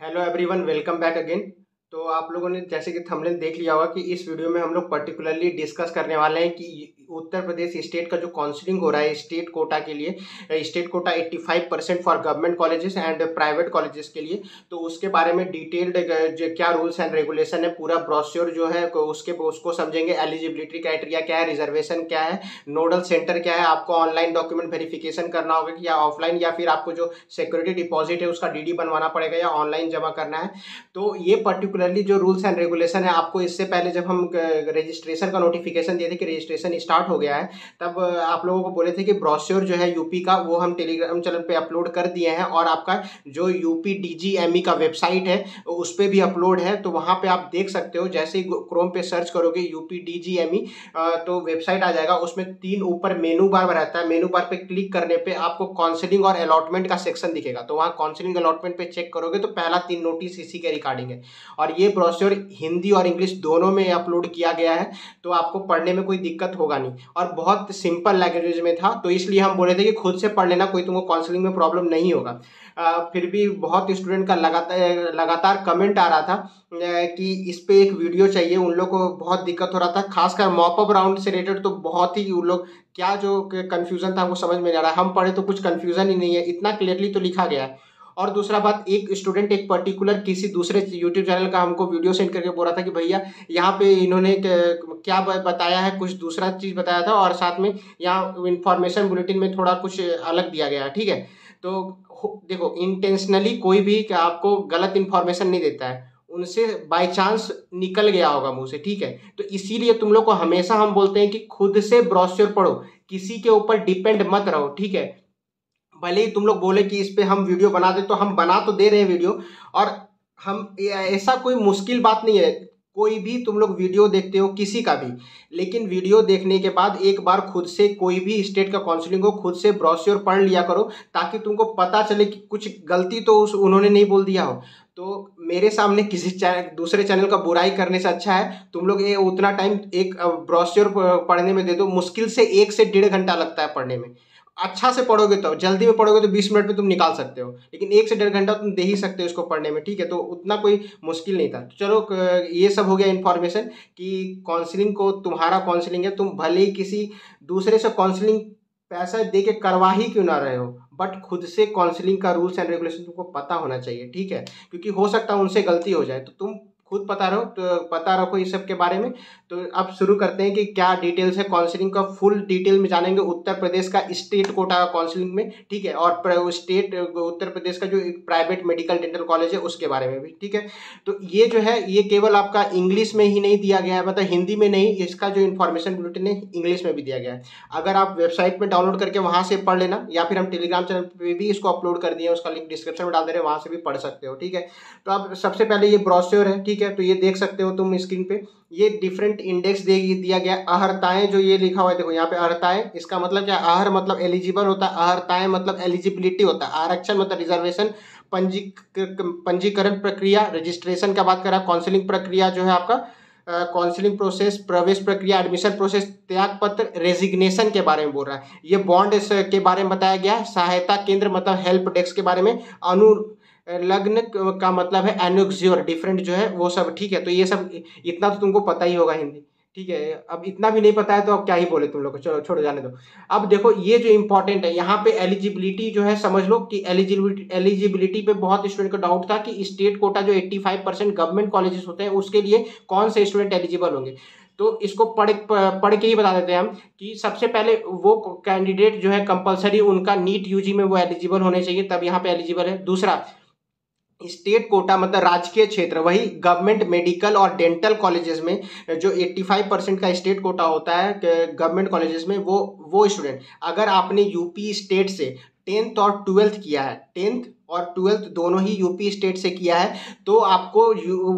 hello everyone welcome back again. तो आप लोगों ने जैसे कि थंबनेल देख लिया होगा कि इस वीडियो में हम लोग पर्टिकुलरली डिस्कस करने वाले हैं कि उत्तर प्रदेश स्टेट का जो काउंसलिंग हो रहा है स्टेट कोटा के लिए state quota 85 percent for government colleges and private colleges के लिए। तो उसके बारे में डिटेल्ड क्या रूल्स एंड रेगुलेशन है, पूरा ब्रोश्योर जो है उसके, उसको समझेंगे। एलिजिबिलिटी क्राइटेरिया क्या है रिजर्वेशन क्या है नोडल सेंटर क्या है, आपको ऑनलाइन डॉक्यूमेंट वेरिफिकेशन करना होगा कि या ऑफलाइन या फिर आपको जो सिक्योरिटी डिपॉजिट है, उसका डी बनवाना पड़ेगा या ऑनलाइन जमा करना है। तो ये पर्टिकुलरली जो रूल्स एंड रेगुलेशन है, आपको इससे पहले जब हम रजिस्ट्रेशन का नोटिफिकेशन दिए थे कि रजिस्ट्रेशन स्टार्ट हो गया है, तब आप लोगों को बोले थे कि ब्रोश्योर जो है यूपी का, वो हम टेलीग्राम चैनल पे अपलोड कर दिए हैं और आपका जो यूपी डीजीएमई का वेबसाइट है, उस पर भी अपलोड है तो वहाँ पर आप देख सकते हो, जैसे ही क्रोम पे सर्च करोगे यूपी डीजीएमई तो वेबसाइट आ जाएगा, उसमें तीन ऊपर मेनू बार रहता है मेनू बार पे क्लिक करने पे आपको काउंसलिंग और अलॉटमेंट का सेक्शन दिखेगा तो वहाँ काउंसलिंग अलॉटमेंट पे चेक करोगे तो पहला तीन नोटिस इसी के रिकॉर्डिंग है। और ये ब्रोश्योर हिंदी और इंग्लिश दोनों में अपलोड किया गया है तो आपको पढ़ने में कोई दिक्कत होगा नहीं। और बहुत सिंपल लैंग्वेज में था तो इसलिए हम बोले थे कि खुद से पढ़ लेना कोई तुमको काउंसलिंग में प्रॉब्लम नहीं होगा। आ, फिर भी बहुत स्टूडेंट का लगातार लगातार कमेंट आ रहा था कि इस पर एक वीडियो चाहिए उन लोग को बहुत दिक्कत हो रहा था। खासकर मॉपअप राउंड से रिलेटेड तो बहुत ही उन लोग क्या जो कन्फ्यूज़न था वो समझ में नहीं आ रहा। है हम पढ़े तो कुछ कन्फ्यूज़न ही नहीं है इतना क्लियरली तो लिखा गया है। और दूसरा बात, एक स्टूडेंट एक पर्टिकुलर किसी दूसरे यूट्यूब चैनल का हमको वीडियो सेंड करके बोल रहा था कि भैया, यहाँ पे इन्होंने क्या बताया है, कुछ दूसरा चीज़ बताया था और साथ में यहाँ इन्फॉर्मेशन बुलेटिन में थोड़ा कुछ अलग दिया गया ठीक है? तो देखो इंटेंशनली कोई भी आपको गलत इन्फॉर्मेशन नहीं देता है। उनसे बाय चांस निकल गया होगा मुँह से, ठीक है? तो इसीलिए तुम लोग को हमेशा हम बोलते हैं कि खुद से ब्रोश्योर पढ़ो, किसी के ऊपर डिपेंड मत रहो, ठीक है? भले ही तुम लोग बोले कि इस पर हम वीडियो बना दे तो हम बना तो दे रहे हैं वीडियो, और हम ऐसा कोई मुश्किल बात नहीं है, कोई भी तुम लोग वीडियो देखते हो किसी का भी, लेकिन वीडियो देखने के बाद एक बार खुद से कोई भी स्टेट का काउंसलिंग हो, खुद से ब्रोश्योर पढ़ लिया करो, ताकि तुमको पता चले कि कुछ गलती तो उस, उन्होंने नहीं बोल दिया हो। तो मेरे सामने किसी चैनल दूसरे चैनल का बुराई करने से अच्छा है, तुम लोग ये उतना टाइम एक ब्रोश्योर पढ़ने में दे दो, मुश्किल से एक से डेढ़ घंटा लगता है पढ़ने में। अच्छा से पढ़ोगे तो जल्दी में पढ़ोगे तो बीस मिनट में तुम निकाल सकते हो। लेकिन एक से डेढ़ घंटा तुम दे ही सकते हो इसको पढ़ने में, ठीक है? तो उतना कोई मुश्किल नहीं था। तो चलो ये सब हो गया इन्फॉर्मेशन कि काउंसलिंग को तुम्हारा काउंसलिंग है, तुम भले ही किसी दूसरे से काउंसलिंग पैसा दे के करवा ही क्यों ना रहे हो बट खुद से काउंसलिंग का रूल्स एंड रेगुलेशन तुमको पता होना चाहिए, ठीक है? क्योंकि हो सकता है उनसे गलती हो जाए तो तुम खुद पता रहो तो पता रखो इस सब के बारे में। तो अब शुरू करते हैं कि क्या डिटेल्स है काउंसलिंग का। फुल डिटेल में जानेंगे उत्तर प्रदेश का स्टेट कोटा काउंसलिंग में, ठीक है? और स्टेट उत्तर प्रदेश का जो प्राइवेट मेडिकल डेंटल कॉलेज है, उसके बारे में भी, ठीक है? तो ये जो है, ये केवल आपका इंग्लिश में ही नहीं दिया गया है मतलब हिंदी में नहीं, इसका जो इन्फॉर्मेशन बुलेटिन है इंग्लिश में भी दिया गया है। अगर आप वेबसाइट में डाउनलोड करके वहाँ से पढ़ लेना, या फिर हम टेलीग्राम चैनल पर भी इसको अपलोड कर दिए उसका लिंक डिस्क्रिप्शन में डाल दे रहे हैं, वहाँ से भी पढ़ सकते हो, ठीक है? तो आप सबसे पहले ये ब्रोश्योर है, ठीक है तो ये देख सकते हो तुम स्क्रीन पे। ये डिफरेंट इंडेक्स दे दिया गया, अहर्ताएँ जो ये लिखा हुआ है, देखो यहाँ पे अहर्ताएँ, इसका मतलब क्या आहर मतलब एलिजिबल होता है, अहर्ताएँ मतलब एलिजिबिलिटी होता है। आरक्षण मतलब रिजर्वेशन पंजी पंजीकरण प्रक्रिया रजिस्ट्रेशन का बात करा काउंसिलिंग प्रक्रिया जो है आपका काउंसिलिंग प्रोसेस प्रवेश प्रक्रिया एडमिशन प्रोसेस त्याग पत्र रेजिग्नेशन के बारे में बोल रहा है। ये बॉन्ड के बारे में बताया गया सहायता केंद्र मतलब हेल्प डेस्क के बारे में। अनु लग्न का मतलब है एनुक्सियोर डिफरेंट जो है, वो सब, ठीक है? तो ये सब इतना तो तुमको पता ही होगा हिंदी, ठीक है? अब इतना भी नहीं पता है तो अब क्या ही बोले तुम लोग को? चलो, छोड़, जाने दो। अब देखो, ये जो इंपॉर्टेंट है, यहाँ पे एलिजिबिलिटी जो है, समझ लो कि एलिजिबिलिटी एलिजिबिलिटी पे बहुत स्टूडेंट का डाउट था कि स्टेट कोटा जो 85 परसेंट गवर्नमेंट कॉलेजेस होते हैं, उसके लिए कौन से स्टूडेंट एलिजिबल होंगे? तो इसको पढ़ पढ़ के ही बता देते हैं हम कि सबसे पहले वो कैंडिडेट जो है कंपलसरी उनका नीट यूजी में वो एलिजिबल होने चाहिए, तब यहाँ पे एलिजिबल है। दूसरा स्टेट कोटा मतलब राजकीय क्षेत्र, वही गवर्नमेंट मेडिकल और डेंटल कॉलेजेस में, जो 85 परसेंट का स्टेट कोटा होता है गवर्नमेंट कॉलेजेस में, वो वो स्टूडेंट अगर आपने यूपी स्टेट से टेंथ और ट्वेल्थ किया है टेंथ और ट्वेल्थ दोनों ही यूपी स्टेट से किया है तो आपको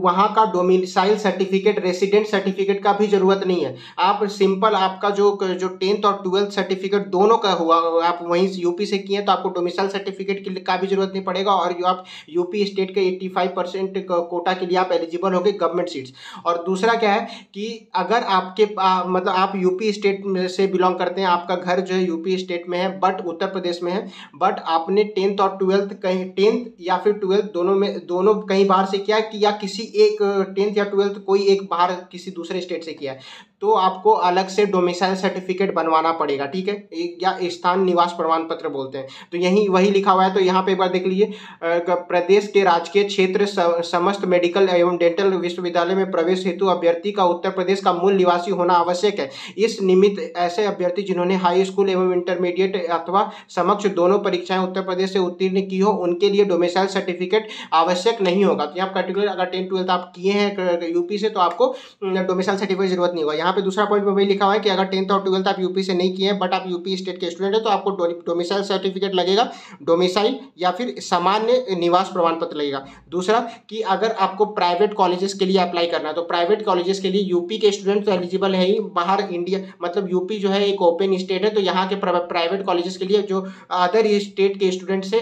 वहाँ का डोमिसाइल सर्टिफिकेट रेसिडेंट सर्टिफिकेट का भी ज़रूरत नहीं है। आप सिंपल आपका जो जो टेंथ और ट्वेल्थ सर्टिफिकेट दोनों का हुआ, आप वहीं यूपी से किए हैं तो आपको डोमिसाइल सर्टिफिकेट का भी ज़रूरत नहीं पड़ेगा और आप यूपी स्टेट के एट्टी फाइव परसेंट कोटा के लिए आप एलिजिबल हो गवर्नमेंट सीट्स और दूसरा क्या है कि अगर आपके मतलब आप यूपी स्टेट से बिलोंग करते हैं, आपका घर जो है यूपी स्टेट में है बट उत्तर प्रदेश में है बट आपने टेंथ और ट्वेल्थ कहीं टेंथ या फिर ट्वेल्थ दोनों में, दोनों कहीं बाहर से किया है कि या किसी एक टेंथ या ट्वेल्थ कोई एक बाहर किसी दूसरे स्टेट से किया है। तो आपको अलग से डोमिसाइल सर्टिफिकेट बनवाना पड़ेगा, ठीक है? या स्थान निवास प्रमाण पत्र बोलते हैं। तो यही वही लिखा हुआ है तो यहाँ पे एक बार देख लीजिए। प्रदेश के राजकीय क्षेत्र समस्त मेडिकल एवं डेंटल विश्वविद्यालय में प्रवेश हेतु अभ्यर्थी का उत्तर प्रदेश का मूल निवासी होना आवश्यक है। इस निमित्त ऐसे अभ्यर्थी जिन्होंने हाई स्कूल एवं इंटरमीडिएट अथवा समक्ष दोनों परीक्षाएँ उत्तर प्रदेश से उत्तीर्ण की हो, उनके लिए डोमिसाइल सर्टिफिकेट आवश्यक नहीं होगा। तो यहाँ पर्टिकुलर अगर टेंथ ट्वेल्थ आप किए हैं यूपी से तो आपको डोमिसाइल सर्टिफिकेट ज़रूरत नहीं होगा। यहाँ पे दूसरा पॉइंट में वही लिखा हुआ है कि अगर टेंथ और ट्वेल्थ आप यूपी से नहीं किए हैं बट आप यूपी स्टेट के स्टूडेंट हैं तो आपको डोमिसाइल सर्टिफिकेट लगेगा डोमिसाइल या फिर सामान्य निवास प्रमाण पत्र लगेगा। दूसरा, कि अगर आपको प्राइवेट कॉलेजेस के लिए अप्लाई करना है तो प्राइवेट कॉलेजेस के लिए यूपी के स्टूडेंट तो एलिजिबल है ही, बाहर इंडिया मतलब यूपी जो है एक ओपन स्टेट है तो यहाँ के प्राइवेट कॉलेजेस के लिए जो अदर स्टेट के स्टूडेंट से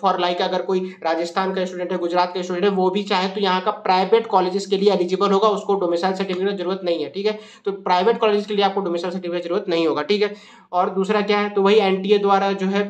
फॉर लाइक अगर कोई राजस्थान का स्टूडेंट है, गुजरात का स्टूडेंट है, वो भी चाहे तो यहाँ का प्राइवेट कॉलेजेस के लिए एलिजिबल होगा, उसको डोमिसाइल सर्टिफिकेट ज़रूरत नहीं है, ठीक है? तो प्राइवेट कॉलेज के लिए आपको डोमिसाइल सर्टिफिकेट ज़रूरत नहीं होगा, ठीक है? और दूसरा क्या है तो वही एनटीए द्वारा जो है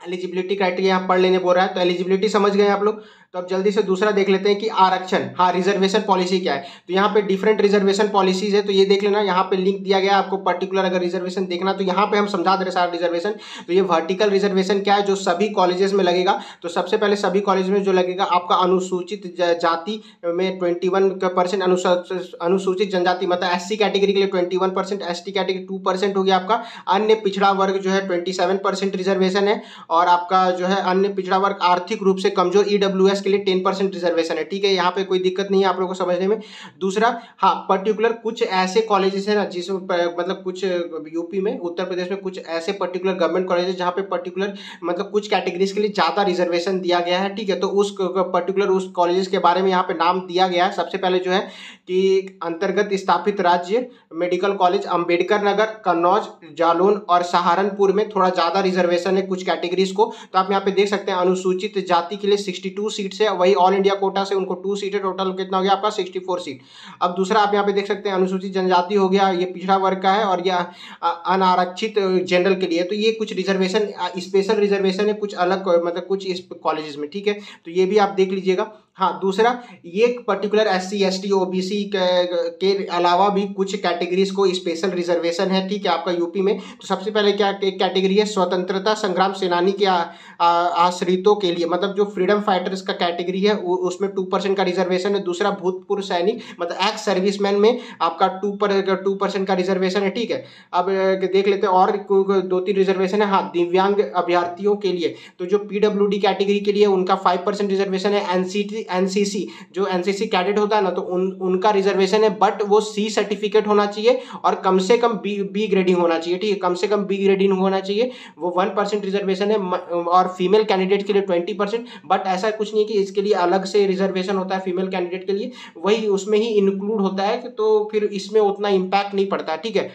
एलिजिबिलिटी क्राइटेरिया पढ़ लेने बोल रहा है तो एलिजिबिलिटी समझ गए आप लोग? तो अब जल्दी से दूसरा देख लेते हैं कि आरक्षण हाँ रिजर्वेशन पॉलिसी क्या है? तो यहाँ पे डिफरेंट रिजर्वेशन पॉलिसीज़ है तो ये देख लेना, यहाँ पे लिंक दिया गया आपको पर्टिकुलर अगर रिजर्वेशन देखना तो यहाँ पे हम समझा दे रहे सारा रिजर्वेशन तो ये वर्टिकल रिजर्वेशन क्या है, जो सभी कॉलेजेस में लगेगा? तो सबसे पहले सभी कॉलेज में जो लगेगा, आपका अनुसूचित जाति में ट्वेंटी वन परसेंट अनुसूचित जनजाति मतलब एससी कैटेगरी के लिए twenty one percent S category two percent हो गया आपका। अन्य पिछड़ा वर्ग जो है ट्वेंटी सेवन परसेंट रिजर्वेशन है, और आपका जो है अन्य पिछड़ा वर्ग आर्थिक रूप से कमज़ोर ई के लिए टेन परसेंट रिजर्वेशन है, ठीक है? यहाँ पे कोई दिक्कत नहीं है आप लोगों को समझने में। दूसरा हाँ पर्टिकुलर कुछ ऐसे कॉलेजेस है ना जिसमें मतलब कुछ यूपी में, उत्तर प्रदेश में कुछ ऐसे पर्टिकुलर गवर्नमेंट कॉलेज जहाँ पे पर्टिकुलर मतलब कुछ कैटेगरीज के लिए ज़्यादा रिजर्वेशन दिया गया है, ठीक है? तो उस पर्टिकुलर उस कॉलेजेस के बारे में यहाँ पे नाम दिया गया है। सबसे पहले जो है कि अंतर्गत स्थापित राज्य मेडिकल कॉलेज अंबेडकर नगर, कन्नौज, जालौन और सहारनपुर में थोड़ा ज़्यादा रिजर्वेशन है कुछ कैटेगरीज को। तो आप यहाँ पे देख सकते हैं, अनुसूचित जाति के लिए सिक्सटी सीट से, वही ऑल इंडिया कोटा से उनको टू सीट टोटल कितना हो गया आपका? सिक्सटी फोर सीट अब दूसरा आप यहाँ पे देख सकते हैं, अनुसूचित जनजाति हो गया, ये पिछड़ा वर्ग का है और यह अनारक्षित जनरल के लिए तो ये कुछ रिजर्वेशन स्पेशल रिजर्वेशन है, कुछ अलग मतलब कुछ इस कॉलेजेस में, ठीक है? तो ये भी आप देख लीजिएगा। हाँ दूसरा, ये particular S C S T O B C के अलावा भी कुछ कैटेगरीज को स्पेशल रिजर्वेशन है, ठीक है, आपका यूपी में। तो सबसे पहले क्या, एक कैटेगरी है स्वतंत्रता संग्राम सेनानी के आश्रितों के लिए। मतलब जो फ्रीडम फाइटर्स का कैटेगरी है उसमें टू परसेंट का रिजर्वेशन है। दूसरा, भूतपूर्व सैनिक मतलब एक्स सर्विसमैन में आपका टू पर टू परसेंट का रिजर्वेशन है, ठीक है। अब देख लेते हैं, और दो तीन रिजर्वेशन है। हाँ दिव्यांग अभ्यर्थियों के लिए। तो जो पी कैटेगरी के लिए उनका फाइव परसेंट रिजर्वेशन है। एनसीटी एनसीसी, जो एनसीसी कैडेट होता है ना तो उन, उनका रिजर्वेशन है बट वो सी सर्टिफिकेट होना चाहिए और कम से कम बी बी ग्रेडिंग होना चाहिए, ठीक है? कम से कम बी ग्रेडिंग होना चाहिए। वो वन परसेंट रिजर्वेशन है और फीमेल कैंडिडेट के लिए ट्वेंटी परसेंट बट ऐसा कुछ नहीं है कि इसके लिए अलग से रिजर्वेशन होता है फीमेल कैंडिडेट के लिए। वही उसमें ही इंक्लूड होता है तो फिर इसमें उतना इम्पैक्ट नहीं पड़ता, ठीक है?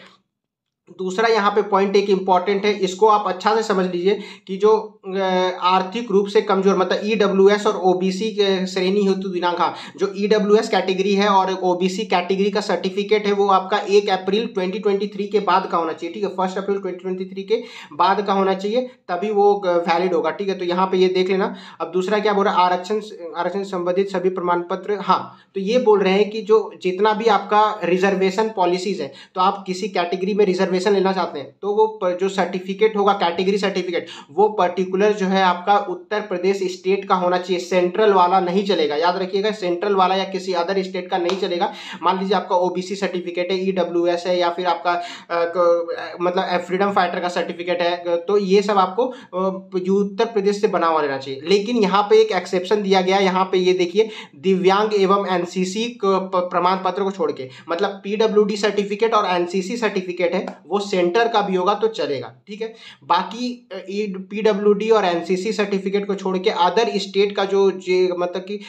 दूसरा यहाँ पे पॉइंट एक इंपॉर्टेंट है, इसको आप अच्छा से समझ लीजिए कि जो आर्थिक रूप से कमज़ोर मतलब ई डब्ल्यू एस और ओबीसी के श्रेणी हेतु दिनांक हाँ जो ईडब्ल्यूएस कैटेगरी है और ओबीसी कैटेगरी का सर्टिफिकेट है, वो आपका एक अप्रैल 2023 के बाद का होना चाहिए, ठीक है? फ़र्स्ट अप्रैल 2023 के बाद का होना चाहिए, तभी वो वैलिड होगा, ठीक है? तो यहाँ पे ये देख लेना। अब दूसरा क्या बोल रहा है? आरक्षण आरक्षण संबंधित सभी प्रमाण पत्र हाँ तो ये बोल रहे हैं कि जो जितना भी आपका रिजर्वेशन पॉलिसीज़ है तो आप किसी कैटेगरी में रिजर्वेशन एडमिशन लेना चाहते हैं तो वो जो सर्टिफिकेट होगा कैटेगरी सर्टिफिकेट वो पर्टिकुलर जो है आपका उत्तर प्रदेश स्टेट का होना चाहिए सेंट्रल वाला नहीं चलेगा। याद रखिएगा सेंट्रल वाला या किसी अदर स्टेट का नहीं चलेगा। मान लीजिए आपका ओबीसी सर्टिफिकेट है ई है, या फिर आपका मतलब फ्रीडम फाइटर का सर्टिफिकेट है तो ये सब आपको उत्तर प्रदेश से बना हुआ लेना चाहिए। लेकिन यहाँ पे एक एक्सेप्शन दिया गया यहाँ पे ये देखिए, दिव्यांग एवं एनसीसी प्रमाण पत्र को छोड़ के मतलब पीडब्ल्यूडी सर्टिफिकेट और एनसीसी सर्टिफिकेट है वो सेंटर का भी होगा तो चलेगा, ठीक है? बाकी पीडब्ल्यूडी और एनसीसी सर्टिफिकेट को छोड़ के अदर स्टेट का जो मतलब कि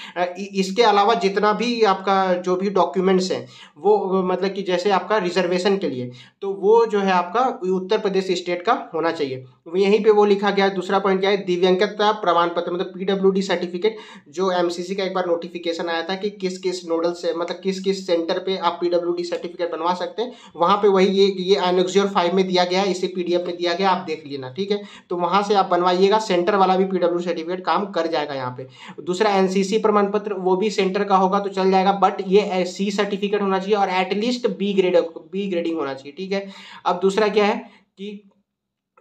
इसके अलावा जितना भी आपका जो भी डॉक्यूमेंट्स हैं, वो मतलब कि जैसे आपका रिजर्वेशन के लिए तो वो जो है आपका उत्तर प्रदेश स्टेट का होना चाहिए। यहीं पे वो लिखा गया दूसरा पॉइंट क्या है? दिव्यांगता प्रमाण पत्र मतलब पीडब्ल्यूडी सर्टिफिकेट जो एमसीसी का एक बार नोटिफिकेशन आया था कि किस किस नोडल से मतलब किस किस सेंटर पे आप पीडब्ल्यूडी सर्टिफिकेट बनवा सकते हैं। वहाँ पे वही ये ये एनेक्सियर फाइव में दिया गया है, इसे पीडीएफ में दिया गया आप देख लेना, ठीक है? तो वहाँ से आप बनवाइएगा सेंटर वाला भी पीडब्ल्यू सर्टिफिकेट काम कर जाएगा यहाँ पे। दूसरा एनसीसी प्रमाण पत्र, वो भी सेंटर का होगा तो चल जाएगा बट ये सी सर्टिफिकेट होना चाहिए और at least B grade B grading होना चाहिए, ठीक है? अब दूसरा क्या है कि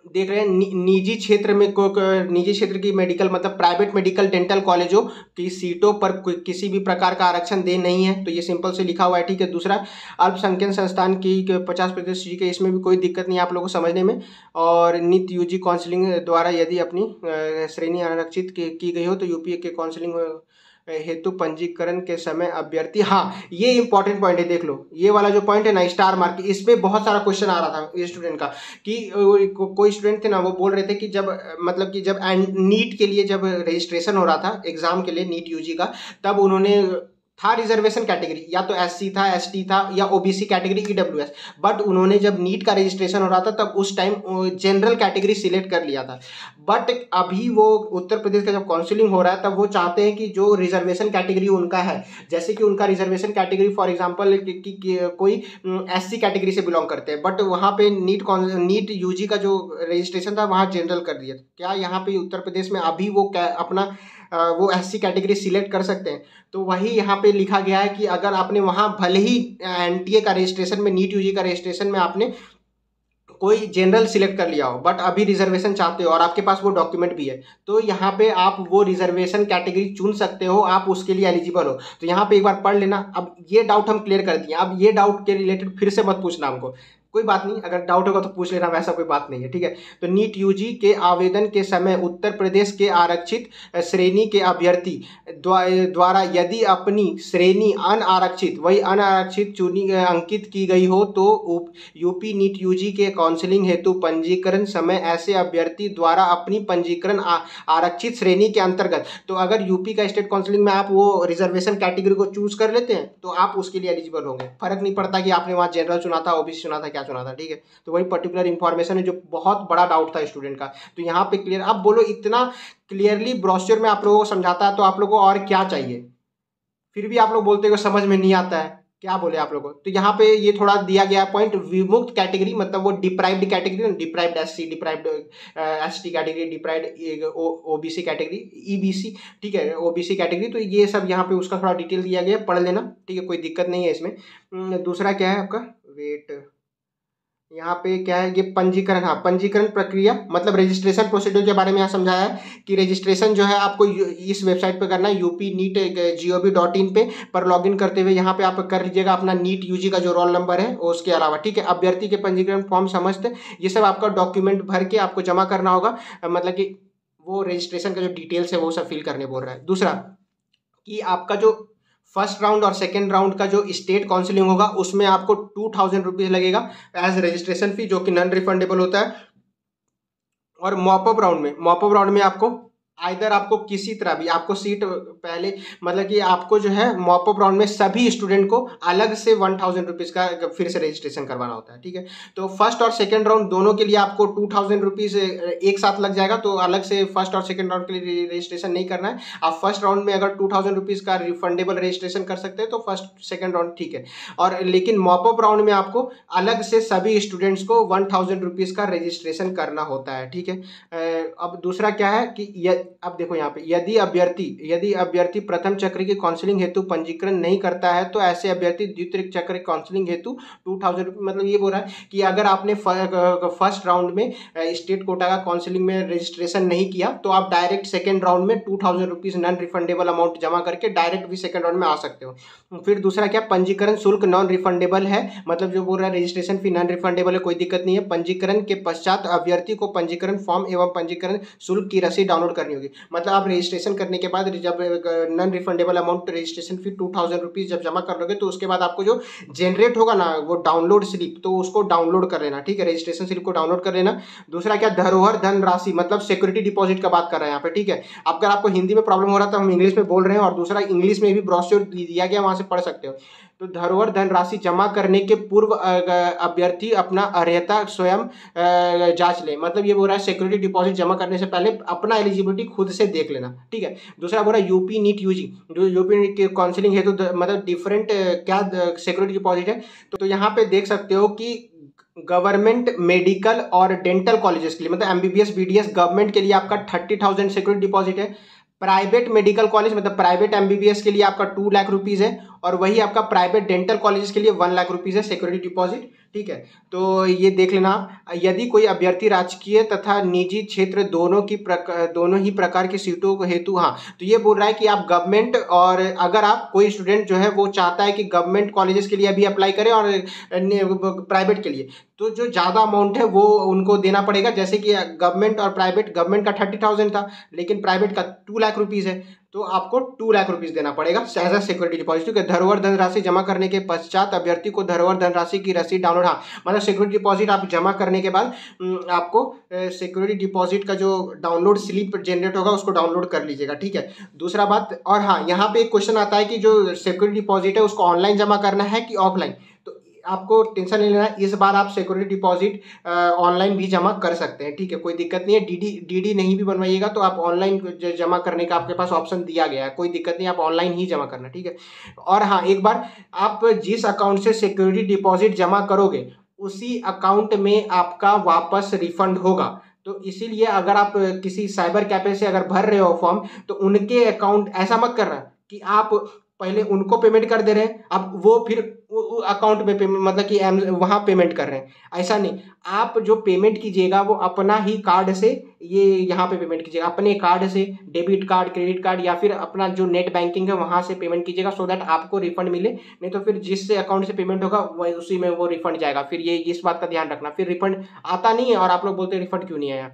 देख रहे हैं नि, निजी क्षेत्र में को निजी क्षेत्र की मेडिकल मतलब प्राइवेट मेडिकल डेंटल कॉलेजों की सीटों पर किसी भी प्रकार का आरक्षण दे नहीं है तो ये सिंपल से लिखा हुआ है ठीक है। दूसरा अल्पसंख्यक संस्थान की पचास प्रतिशत जी के इसमें भी कोई दिक्कत नहीं आप लोगों को समझने में। और नित यूजी काउंसलिंग द्वारा यदि अपनी श्रेणी आरक्षित की गई हो तो यूपीए के काउंसलिंग हेतु पंजीकरण के समय अभ्यर्थी हाँ ये इंपॉर्टेंट पॉइंट है देख लो। ये वाला जो पॉइंट है ना स्टार मार्क इस पर बहुत सारा क्वेश्चन आ रहा था स्टूडेंट का कि को, कोई स्टूडेंट थे ना वो बोल रहे थे कि जब मतलब कि जब नीट के लिए जब रजिस्ट्रेशन हो रहा था एग्ज़ाम के लिए नीट यूजी का तब उन्होंने था रिजर्वेशन कैटेगरी या तो एससी था एसटी था, या ओबीसी कैटेगरी ईडब्ल्यूएस बट उन्होंने जब नीट का रजिस्ट्रेशन हो रहा था, तब उस टाइम जनरल कैटेगरी सिलेक्ट कर लिया था. बट अभी वो उत्तर प्रदेश का जब काउंसिलिंग हो रहा है, तब वो चाहते हैं कि जो रिजर्वेशन कैटेगरी उनका है, जैसे कि उनका रिजर्वेशन कैटेगरी फॉर एग्ज़ाम्पल कोई एससी कैटेगरी से बिलोंग करते हैं. बट वहाँ पे नीट नीट यूजी का जो रजिस्ट्रेशन था, वहाँ जनरल कर दिया क्या यहाँ पे उत्तर प्रदेश में अभी वो अपना वो एस कैटेगरी सिलेक्ट कर सकते हैं। तो वही यहाँ पे लिखा गया है कि अगर आपने वहाँ भले ही एनटीए का रजिस्ट्रेशन में नीट यूजी का रजिस्ट्रेशन में आपने कोई जनरल सिलेक्ट कर लिया हो बट अभी रिजर्वेशन चाहते हो और आपके पास वो डॉक्यूमेंट भी है तो यहाँ पे आप वो रिजर्वेशन कैटेगरी चुन सकते हो, आप उसके लिए एलिजिबल हो। तो यहाँ पे एक बार पढ़ लेना। अब ये डाउट हम क्लियर कर दिए। अब ये डाउट के रिलेटेड फिर से मत पूछना हमको। कोई बात नहीं, अगर डाउट होगा तो पूछ लेना, वैसा कोई बात नहीं है, ठीक है? तो नीट यूजी के आवेदन के समय उत्तर प्रदेश के आरक्षित श्रेणी के अभ्यर्थी द्वारा यदि अपनी श्रेणी अनारक्षित, वही अनारक्षित चुनी, अंकित की गई हो तो यूपी नीट यूजी के काउंसलिंग हेतु पंजीकरण समय ऐसे अभ्यर्थी द्वारा अपनी पंजीकरण आरक्षित श्रेणी के अंतर्गत। तो अगर यूपी का स्टेट काउंसलिंग में आप वो रिजर्वेशन कैटेगरी को चूज़ कर लेते हैं तो आप उसके लिए एलिजिबल होंगे। फ़र्क नहीं पड़ता कि आपने वहाँ जनरल चुना था ओबीसी चुना था, क्या क्या चुना था, ठीक है? तो वही पर्टिकुलर इंफॉर्मेशन है जो बहुत बड़ा डाउट था स्टूडेंट का। तो यहाँ पे क्लियर अब बोलो इतना क्लियरली ब्रोस्चर में आप लोगों को समझाता है तो आप लोगों को और क्या चाहिए? फिर भी आप लोग बोलते हो समझ में नहीं आता है, क्या बोले आप लोगों? तो यहाँ पे ये थोड़ा दिया गया पॉइंट विमुक्त कैटेगरी मतलब वो deprived category deprived S C deprived S T category deprived O B C category E B C ठीक है? ओ बी सी कैटेगरी तो ये सब यहाँ पे उसका थोड़ा डिटेल दिया गया पढ़ लेना, ठीक है? कोई दिक्कत नहीं है इसमें। दूसरा क्या है आपका? वेट यहाँ पे क्या है, ये पंजीकरण हाँ पंजीकरण प्रक्रिया मतलब रजिस्ट्रेशन प्रोसीड्यूर के बारे में यहाँ समझाया है कि रजिस्ट्रेशन जो है आपको इस वेबसाइट पे करना है UP NEET G O V dot in पे, पर लॉगिन करते हुए यहाँ पे आप कर लीजिएगा अपना नीट यूजी का जो रोल नंबर है, उसके अलावा, ठीक है? अभ्यर्थी के पंजीकरण फॉर्म समझते ये सब आपका डॉक्यूमेंट भर के आपको जमा करना होगा मतलब कि वो रजिस्ट्रेशन का जो डिटेल्स है, वो सब फिल करने बोल रहा है। दूसरा, कि आपका जो फ़र्स्ट राउंड और सेकेंड राउंड का जो स्टेट काउंसिलिंग होगा, उसमें आपको टू थाउज़ेंड रुपीज़ लगेगा एज रजिस्ट्रेशन फ़ी जो कि नॉन रिफंडेबल होता है। और मॉपअप राउंड में मॉपअप राउंड में आपको आइधर आपको किसी तरह भी, आपको सीट पहले मतलब कि आपको जो है मॉपअप राउंड में सभी स्टूडेंट को अलग से वन थाउज़ेंड रुपीज़ का फिर से रजिस्ट्रेशन करवाना होता है, ठीक है? तो फ़र्स्ट और सेकंड राउंड दोनों के लिए आपको टू थाउज़ेंड रुपीज़ एक साथ लग जाएगा तो अलग से फ़र्स्ट और सेकंड राउंड के लिए रजिस्ट्रेशन नहीं करना है। आप फ़र्स्ट राउंड में अगर टू थाउज़ेंड रुपीज़ का रिफंडेबल रजिस्ट्रेशन कर सकते हैं तो फ़र्स्ट सेकेंड राउंड ठीक है। और लेकिन मॉपअप राउंड में आपको अलग से सभी स्टूडेंट्स को वन थाउज़ेंड रुपीज़ का रजिस्ट्रेशन करना होता है, ठीक है? अब दूसरा क्या है कि अब देखो यहाँ पे, यदि अभ्यर्थी यदि अभ्यर्थी प्रथम चक्र की काउंसलिंग हेतु पंजीकरण नहीं करता है तो ऐसे अभ्यर्थी द्वितीय चक्र काउंसलिंग हेतु टू थाउज़ेंड मतलब ये बोल रहा है कि अगर आपने फ़र्स्ट राउंड में स्टेट कोटा का काउंसलिंग में रजिस्ट्रेशन नहीं किया तो आप डायरेक्ट सेकेंड राउंड में two thousand rupees non refundable amount जमा करके डायरेक्ट भी सेकेंड राउंड में आ सकते हो। फिर दूसरा क्या, पंजीकरण शुल्क नॉन रिफंडेबल है मतलब जो बोल रहा है रजिस्ट्रेशन फ़ी नॉन रिफंडेबल है, कोई दिक्कत नहीं है, पंजीकरण के पश्चात अभ्यर्थी को पंजीकरण फॉर्म एवं पंजीकरण शुल्क की रसीद डाउनलोड करनी होगी। मतलब आप रजिस्ट्रेशन करने के बाद जब non refundable amount registration fee two thousand rupees जब जमा कर लोगे तो उसके बाद आपको जो जनरेट होगा ना, वो डाउनलोड स्लिप तो उसको डाउनलोड कर लेना, ठीक है? रजिस्ट्रेशन स्लिप को डाउनलोड कर लेना। दूसरा क्या? धरोहर धन राशि मतलब सिक्योरिटी डिपॉजिट का बात कर रहे हैं यहाँ पे, ठीक है? अगर आपको हिंदी में प्रॉब्लम हो रहा था हम इंग्लिश में बोल रहे हैं, और दूसरा इंग्लिश में भी ब्रॉस्योर दिया गया, वहाँ से पढ़ सकते हो। तो धरोहर धनराशि जमा करने के पूर्व अभ्यर्थी अपना अर्हता स्वयं जाँच ले। मतलब ये बोल रहा है सिक्योरिटी डिपॉजिट जमा करने से पहले अपना एलिजिबिलिटी खुद से देख लेना ठीक है? दूसरा बोल रहा है यूपी नीट यूजी जो यूपी नीट की काउंसिलिंग है तो मतलब डिफरेंट क्या सिक्योरिटी डिपॉजिट है? तो, तो यहाँ पे देख सकते हो कि गवर्नमेंट मेडिकल और डेंटल कॉलेजेस के लिए मतलब एमबीबीएस बीडीएस गवर्नमेंट के लिए आपका थर्टी थाउज़ेंड सिक्योरिटी डिपॉजिट है। प्राइवेट मेडिकल कॉलेज मतलब प्राइवेट एमबीबीएस के लिए आपका टू लाख रुपीज़ है। और वही आपका प्राइवेट डेंटल कॉलेज के लिए वन लाख रुपीज़ है सिक्योरिटी डिपॉजिट ठीक है? तो ये देख लेना आप। यदि कोई अभ्यर्थी राजकीय तथा निजी क्षेत्र दोनों की दोनों ही प्रकार की सीटों को हेतु हाँ तो ये बोल रहा है कि आप गवर्नमेंट और अगर आप कोई स्टूडेंट जो है वो चाहता है कि गवर्नमेंट कॉलेजेस के लिए अभी अप्लाई करें और प्राइवेट के लिए तो जो ज़्यादा अमाउंट है वो उनको देना पड़ेगा। जैसे कि गवर्नमेंट और प्राइवेट गवर्नमेंट का थर्टी थाउज़ेंड था, लेकिन प्राइवेट का टू लाख रुपीज़ है। तो आपको टू लाख रुपीज़ देना पड़ेगा। अ सिक्योरिटी डिपॉजिट क्योंकि धरोहर धनराशि जमा करने के पश्चात अभ्यर्थी को धरोहर धनराशि की रसीद डाउनलोड हाँ मतलब सिक्योरिटी डिपॉजिट आप जमा करने के बाद आपको सिक्योरिटी डिपॉजिट का जो डाउनलोड स्लिप जनरेट होगा, उसको डाउनलोड कर लीजिएगा, ठीक है? दूसरा बात, और हाँ यहाँ पे एक क्वेश्चन आता है कि जो सिक्योरिटी डिपॉजिट है, उसको ऑनलाइन जमा करना है कि ऑफलाइन आपको टेंशन नहीं लेना, इस बार आप सिक्योरिटी डिपॉजिट ऑनलाइन भी जमा कर सकते हैं, ठीक है, कोई दिक्कत नहीं है डीडी डीडी नहीं भी बनवाइएगा तो आप ऑनलाइन जमा करने का आपके पास ऑप्शन दिया गया है, कोई दिक्कत नहीं, आप ऑनलाइन ही जमा करना, ठीक है। और हाँ एक बार आप जिस अकाउंट से सिक्योरिटी डिपॉजिट जमा करोगे, उसी अकाउंट में आपका वापस रिफंड होगा। तो इसीलिए अगर आप किसी साइबर कैफ़े से अगर भर रहे हो फॉर्म तो उनके अकाउंट ऐसा मत करना कि आप पहले उनको पेमेंट कर दे रहे हैं, अब वो फिर अकाउंट में पेमेंट मतलब कि वहाँ पेमेंट कर रहे हैं। ऐसा नहीं। आप जो पेमेंट कीजिएगा, वो अपना ही कार्ड से ये यहाँ पे पेमेंट कीजिएगा। अपने कार्ड से डेबिट कार्ड क्रेडिट कार्ड या फिर अपना जो नेट बैंकिंग है, वहाँ से पेमेंट कीजिएगा सो दैट आपको रिफंड मिले। नहीं तो फिर जिससे अकाउंट से पेमेंट होगा, वही उसी में वो रिफंड जाएगा। फिर ये, इस बात का ध्यान रखना। फिर रिफंड आता नहीं है और आप लोग बोलते रिफंड क्यों नहीं आया?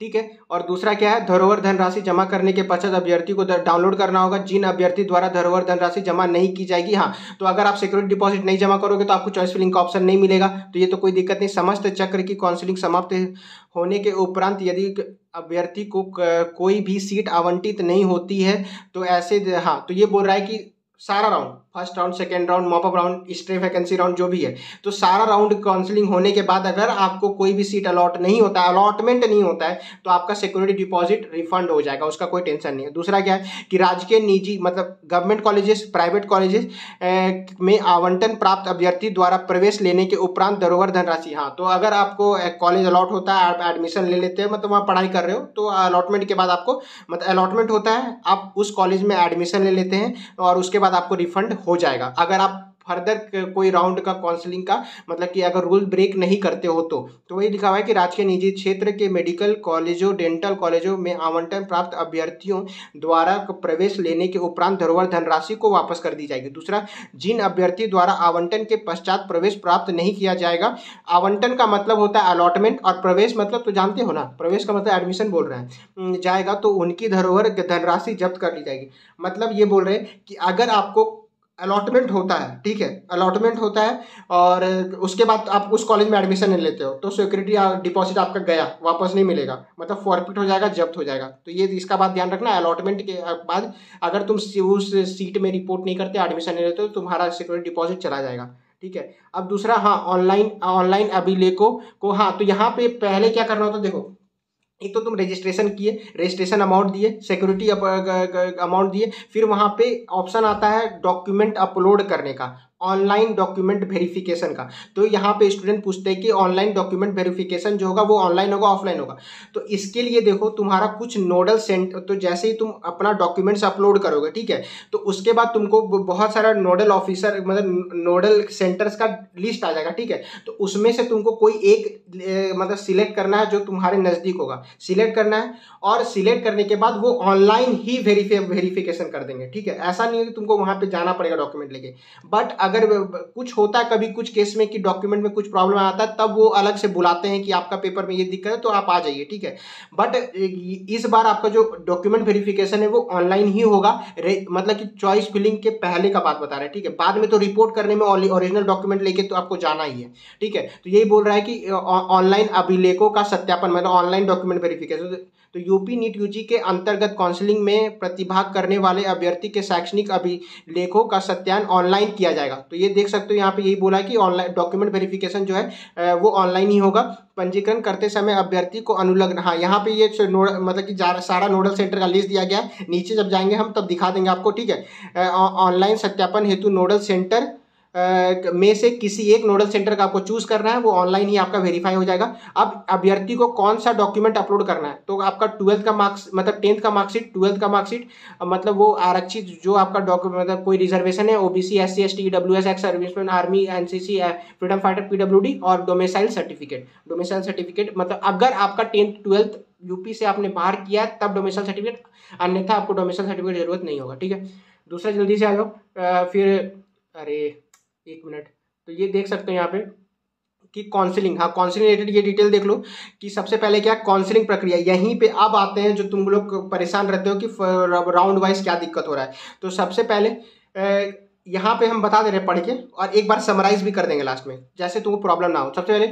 ठीक है? और दूसरा क्या है? धरोहर धनराशि जमा करने के पश्चात अभ्यर्थी को डाउनलोड करना होगा। जिन अभ्यर्थी द्वारा धरोहर धनराशि जमा नहीं की जाएगी हाँ तो अगर आप सिक्योरिटी डिपॉजिट नहीं जमा करोगे तो आपको चॉइस फिलिंग का ऑप्शन नहीं मिलेगा। तो ये तो कोई दिक्कत नहीं। समस्त चक्र की काउंसिलिंग समाप्त होने के उपरांत यदि अभ्यर्थी को कोई भी सीट आवंटित नहीं होती है तो ऐसे हाँ तो ये बोल रहा है कि सारा round first round, second round mop up round, stray vacancy round, जो भी है। तो सारा राउंड काउंसलिंग होने के बाद अगर आपको कोई भी सीट अलॉट नहीं होता है अलॉटमेंट नहीं होता है तो आपका सिक्योरिटी डिपॉजिट रिफंड हो जाएगा, उसका कोई टेंशन नहीं है। दूसरा क्या है कि राजकीय निजी मतलब गवर्नमेंट कॉलेजेस प्राइवेट कॉलेजेस में आवंटन प्राप्त अभ्यर्थी द्वारा प्रवेश लेने के उपरांत धरोहर धनराशि हाँ तो अगर आपको कॉलेज अलॉट होता है, आप एडमिशन ले लेते हैं मतलब वहाँ पढ़ाई कर रहे हो तो अलॉटमेंट के बाद आपको मतलब अलॉटमेंट होता है, आप उस कॉलेज में एडमिशन ले लेते हैं और उसके बाद आपको रिफंड हो जाएगा। अगर आप फर्दर कोई राउंड का काउंसलिंग का मतलब कि अगर रूल ब्रेक नहीं करते हो तो तो वही लिखा हुआ है कि राज्य के निजी क्षेत्र के मेडिकल कॉलेजों डेंटल कॉलेजों में आवंटन प्राप्त अभ्यर्थियों द्वारा प्रवेश लेने के उपरांत धरोहर धनराशि को वापस कर दी जाएगी। दूसरा, जिन अभ्यर्थी द्वारा आवंटन के पश्चात प्रवेश प्राप्त नहीं किया जाएगा, आवंटन का मतलब होता है अलॉटमेंट और प्रवेश मतलब तो जानते हो ना, प्रवेश का मतलब एडमिशन बोल रहे हैं। जाएगा तो उनकी धरोहर धनराशि जब्त कर ली जाएगी। मतलब ये बोल रहे हैं कि अगर आपको अलॉटमेंट होता है, ठीक है? अलॉटमेंट होता है और उसके बाद आप उस कॉलेज में एडमिशन नहीं लेते हो तो सिक्योरिटी डिपॉजिट आपका गया, वापस नहीं मिलेगा। मतलब फॉरपिट हो जाएगा, जब्त हो जाएगा। तो ये इसका बात ध्यान रखना अलॉटमेंट के बाद अगर तुम उस सीट में रिपोर्ट नहीं करते एडमिशन नहीं लेते तो तुम्हारा सिक्योरिटी डिपॉजिट चला जाएगा, ठीक है? अब दूसरा हाँ ऑनलाइन ऑनलाइन अभिलेखों को हाँ तो यहाँ पे पहले क्या करना होता देखो एक तो तुम रजिस्ट्रेशन किए रजिस्ट्रेशन अमाउंट दिए सिक्योरिटी अमाउंट दिए, फिर वहाँ पे ऑप्शन आता है डॉक्यूमेंट अपलोड करने का। ऑनलाइन डॉक्यूमेंट वेरिफिकेशन का। तो यहाँ पे स्टूडेंट पूछते हैं कि ऑनलाइन डॉक्यूमेंट वेरिफिकेशन जो होगा, वो ऑनलाइन होगा, ऑफलाइन होगा। तो इसके लिए देखो, तुम्हारा कुछ नोडल सेंटर तो जैसे ही तुम अपना डॉक्यूमेंट्स अपलोड करोगे, ठीक है? तो उसके बाद तुमको बहुत सारा नोडल ऑफिसर मतलब नोडल सेंटर्स का लिस्ट आ जाएगा, ठीक है? तो उसमें से तुमको कोई एक मतलब सिलेक्ट करना है जो तुम्हारे नज़दीक होगा। सिलेक्ट करना है और सिलेक्ट करने के बाद वो ऑनलाइन ही वेरीफे, वेरिफिकेशन कर देंगे, ठीक है? ऐसा नहीं है कि तुमको वहाँ पर जाना पड़ेगा डॉक्यूमेंट लेके। बट अगर कुछ होता है कभी कुछ केस में कि डॉक्यूमेंट में कुछ प्रॉब्लम आता है, तब वो अलग से बुलाते हैं कि आपका पेपर में ये दिक्कत है तो आप आ जाइए, ठीक है? बट इस बार आपका जो डॉक्यूमेंट वेरिफिकेशन है, वो ऑनलाइन ही होगा। मतलब कि चॉइस फिलिंग के पहले का बात बता रहे हैं, ठीक है? बाद में तो रिपोर्ट करने में ओरिजिनल डॉक्यूमेंट लेके तो आपको जाना ही है, ठीक है? तो यही बोल रहा है कि ऑनलाइन अभिलेखों का सत्यापन मतलब ऑनलाइन डॉक्यूमेंट वेरिफिकेशन तो यूपी नीट यूजी के अंतर्गत काउंसलिंग में प्रतिभाग करने वाले अभ्यर्थी के शैक्षणिक अभिलेखों का सत्यान ऑनलाइन किया जाएगा। तो ये देख सकते हो, यहाँ पे यही बोला कि ऑनलाइन डॉक्यूमेंट वेरिफिकेशन जो है वो ऑनलाइन ही होगा। पंजीकरण करते समय अभ्यर्थी को अनुलग्न हाँ यहाँ पे ये मतलब कि सारा नोडल सेंटर का लिस्ट दिया गया है। नीचे जब जाएँगे हम, तब दिखा देंगे आपको, ठीक है? ऑनलाइन सत्यापन हेतु नोडल सेंटर में से किसी एक नोडल सेंटर का आपको चूज़ करना है, वो ऑनलाइन ही आपका वेरीफाई हो जाएगा। अब अभ्यर्थी को कौन सा डॉक्यूमेंट अपलोड करना है? तो आपका ट्वेल्थ का मार्क्स मतलब टेंथ का मार्कशीट ट्वेल्थ का मार्कशीट मतलब वो आरक्षित जो आपका डॉक्यूमेंट मतलब कोई रिजर्वेशन है OBC S C S T W S ex serviceman army NCC freedom fighter PWD और डोमिसाइल सर्टिफिकेट डोमिसाइल सर्टिफिकेट मतलब अगर आपका टेंथ ट्वेल्थ यूपी से आपने बाहर किया तब डोमिसाइल सर्टिफिकेट अन्यथा आपको डोमिसाइल सर्टिफिकेट ज़रूरत नहीं होगा, ठीक है? दूसरा जल्दी से आ जाओ फिर, अरे एक मिनट। तो ये देख सकते हो यहाँ पे कि काउंसिलिंग हाँ काउंसिलिंग रिलेटेड ये डिटेल देख लो कि सबसे पहले क्या काउंसिलिंग प्रक्रिया, यहीं पे अब आते हैं जो तुम लोग परेशान रहते हो कि राउंड वाइज क्या दिक्कत हो रहा है। तो सबसे पहले यहाँ पे हम बता दे रहे हैं पढ़ के और एक बार समराइज भी कर देंगे लास्ट में। जैसे तुमको प्रॉब्लम ना हो। सबसे पहले,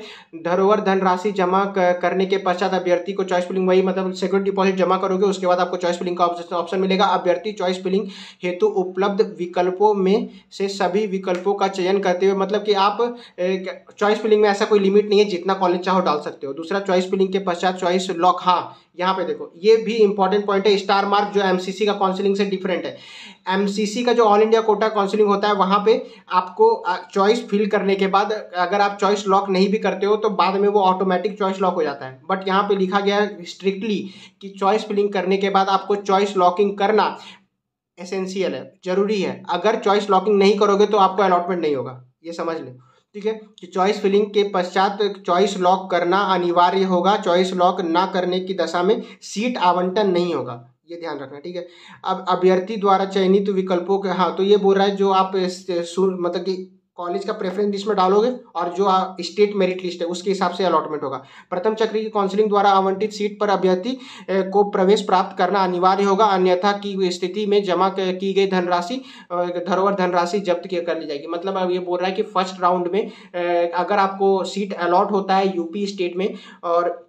धरोहर, धनराशि जमा करने के पश्चात अभ्यर्थी को चॉइस फिलिंग वही मतलब सिक्योरिटी डिपॉजिट जमा करोगे, उसके बाद आपको चॉइस फिलिंग का ऑप्शन मिलेगा। अभ्यर्थी चॉइस फिलिंग हेतु उपलब्ध विकल्पों में से सभी विकल्पों का चयन करते हुए मतलब कि आप चॉइस फिलिंग में ऐसा कोई लिमिट नहीं है जितना कॉलेज चाहो डाल सकते हो। दूसरा चॉइस फिलिंग के पश्चात चॉइस लॉक हाँ यहाँ पे देखो, ये भी इंपॉर्टेंट पॉइंट है। स्टार मार्क जो एमसीसी का काउंसिलिंग से डिफरेंट है। एमसीसी का जो ऑल इंडिया कोटा काउंसलिंग होता है, वहाँ पे आपको चॉइस फिल करने के बाद, अगर आप चॉइस लॉक नहीं भी करते हो तो बाद में वो ऑटोमेटिक चॉइस लॉक हो जाता है। बट यहाँ पे लिखा गया है स्ट्रिक्टली कि चॉइस फिलिंग करने के बाद आपको चॉइस लॉकिंग करना एसेंशियल है, ज़रूरी है। अगर चॉइस लॉकिंग नहीं करोगे तो आपको अलॉटमेंट नहीं होगा। ये समझ लें। ठीक है? कि चॉइस फिलिंग के पश्चात चॉइस लॉक करना अनिवार्य होगा चॉइस लॉक ना करने की दशा में सीट आवंटन नहीं होगा। ये ध्यान रखना, ठीक है? अब अभ्यर्थी द्वारा चयनित विकल्पों के हाँ तो ये बोल रहा है जो आप मतलब कि कॉलेज का प्रेफरेंस लिस्ट में डालोगे और जो स्टेट मेरिट लिस्ट है, उसके हिसाब से अलॉटमेंट होगा। प्रथम चक्र की काउंसलिंग द्वारा आवंटित सीट पर अभ्यर्थी को प्रवेश प्राप्त करना अनिवार्य होगा, अन्यथा की स्थिति में जमा की गई धनराशि धरोहर धनराशि जब्त कर ली जाएगी। मतलब अब ये बोल रहा है कि फ़र्स्ट राउंड में अगर आपको सीट अलॉट होता है यूपी स्टेट में और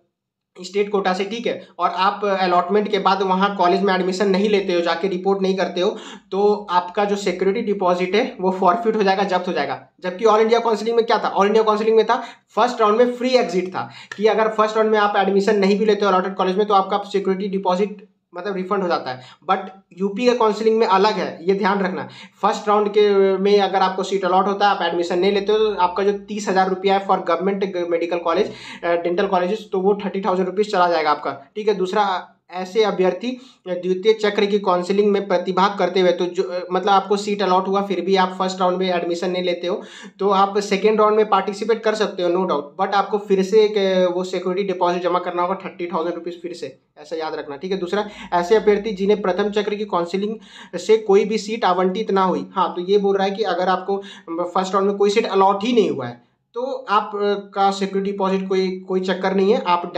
स्टेट कोटा से, ठीक है? और आप अलॉटमेंट के बाद वहाँ कॉलेज में एडमिशन नहीं लेते हो, जाके रिपोर्ट नहीं करते हो तो आपका जो सिक्योरिटी डिपॉजिट है, वो फॉरफिट हो जाएगा, जब्त हो जाएगा। जबकि ऑल इंडिया काउंसिलिंग में क्या था? ऑल इंडिया काउंसिलिंग में था फ़र्स्ट राउंड में फ्री एग्जिट था। कि अगर फ़र्स्ट राउंड में आप एडमिशन नहीं भी लेते हो अलॉटेड कॉलेज में तो आपका सिक्योरिटी डिपॉजिट मतलब रिफंड हो जाता है। बट यूपी का काउंसिलिंग में अलग है, ये ध्यान रखना। फ़र्स्ट राउंड के में अगर आपको सीट अलॉट होता है, आप एडमिशन नहीं लेते हो तो आपका जो तीस हज़ार रुपया है for government medical college dental colleges तो वो थर्टी थाउज़ेंड रुपीज़ चला जाएगा आपका। ठीक है, दूसरा ऐसे अभ्यर्थी, द्वितीय चक्र की काउंसलिंग में प्रतिभाग करते हुए तो जो मतलब आपको सीट अलॉट हुआ, फिर भी आप फ़र्स्ट राउंड में एडमिशन नहीं लेते हो तो आप सेकेंड राउंड में पार्टिसिपेट कर सकते हो नो डाउट बट आपको फिर से एक, वो सिक्योरिटी डिपॉजिट जमा करना होगा थर्टी थाउज़ेंड रुपीज़ फिर से. ऐसा याद रखना, ठीक है? दूसरा, ऐसे अभ्यर्थी जिन्हें प्रथम चक्र की काउंसिलिंग से कोई भी सीट आवंटित ना हुई हाँ तो ये बोल रहा है कि अगर आपको फ़र्स्ट राउंड में कोई सीट अलॉट ही नहीं हुआ है तो आप का सिक्योरिटी डिपॉजिट कोई कोई चक्कर नहीं है। आप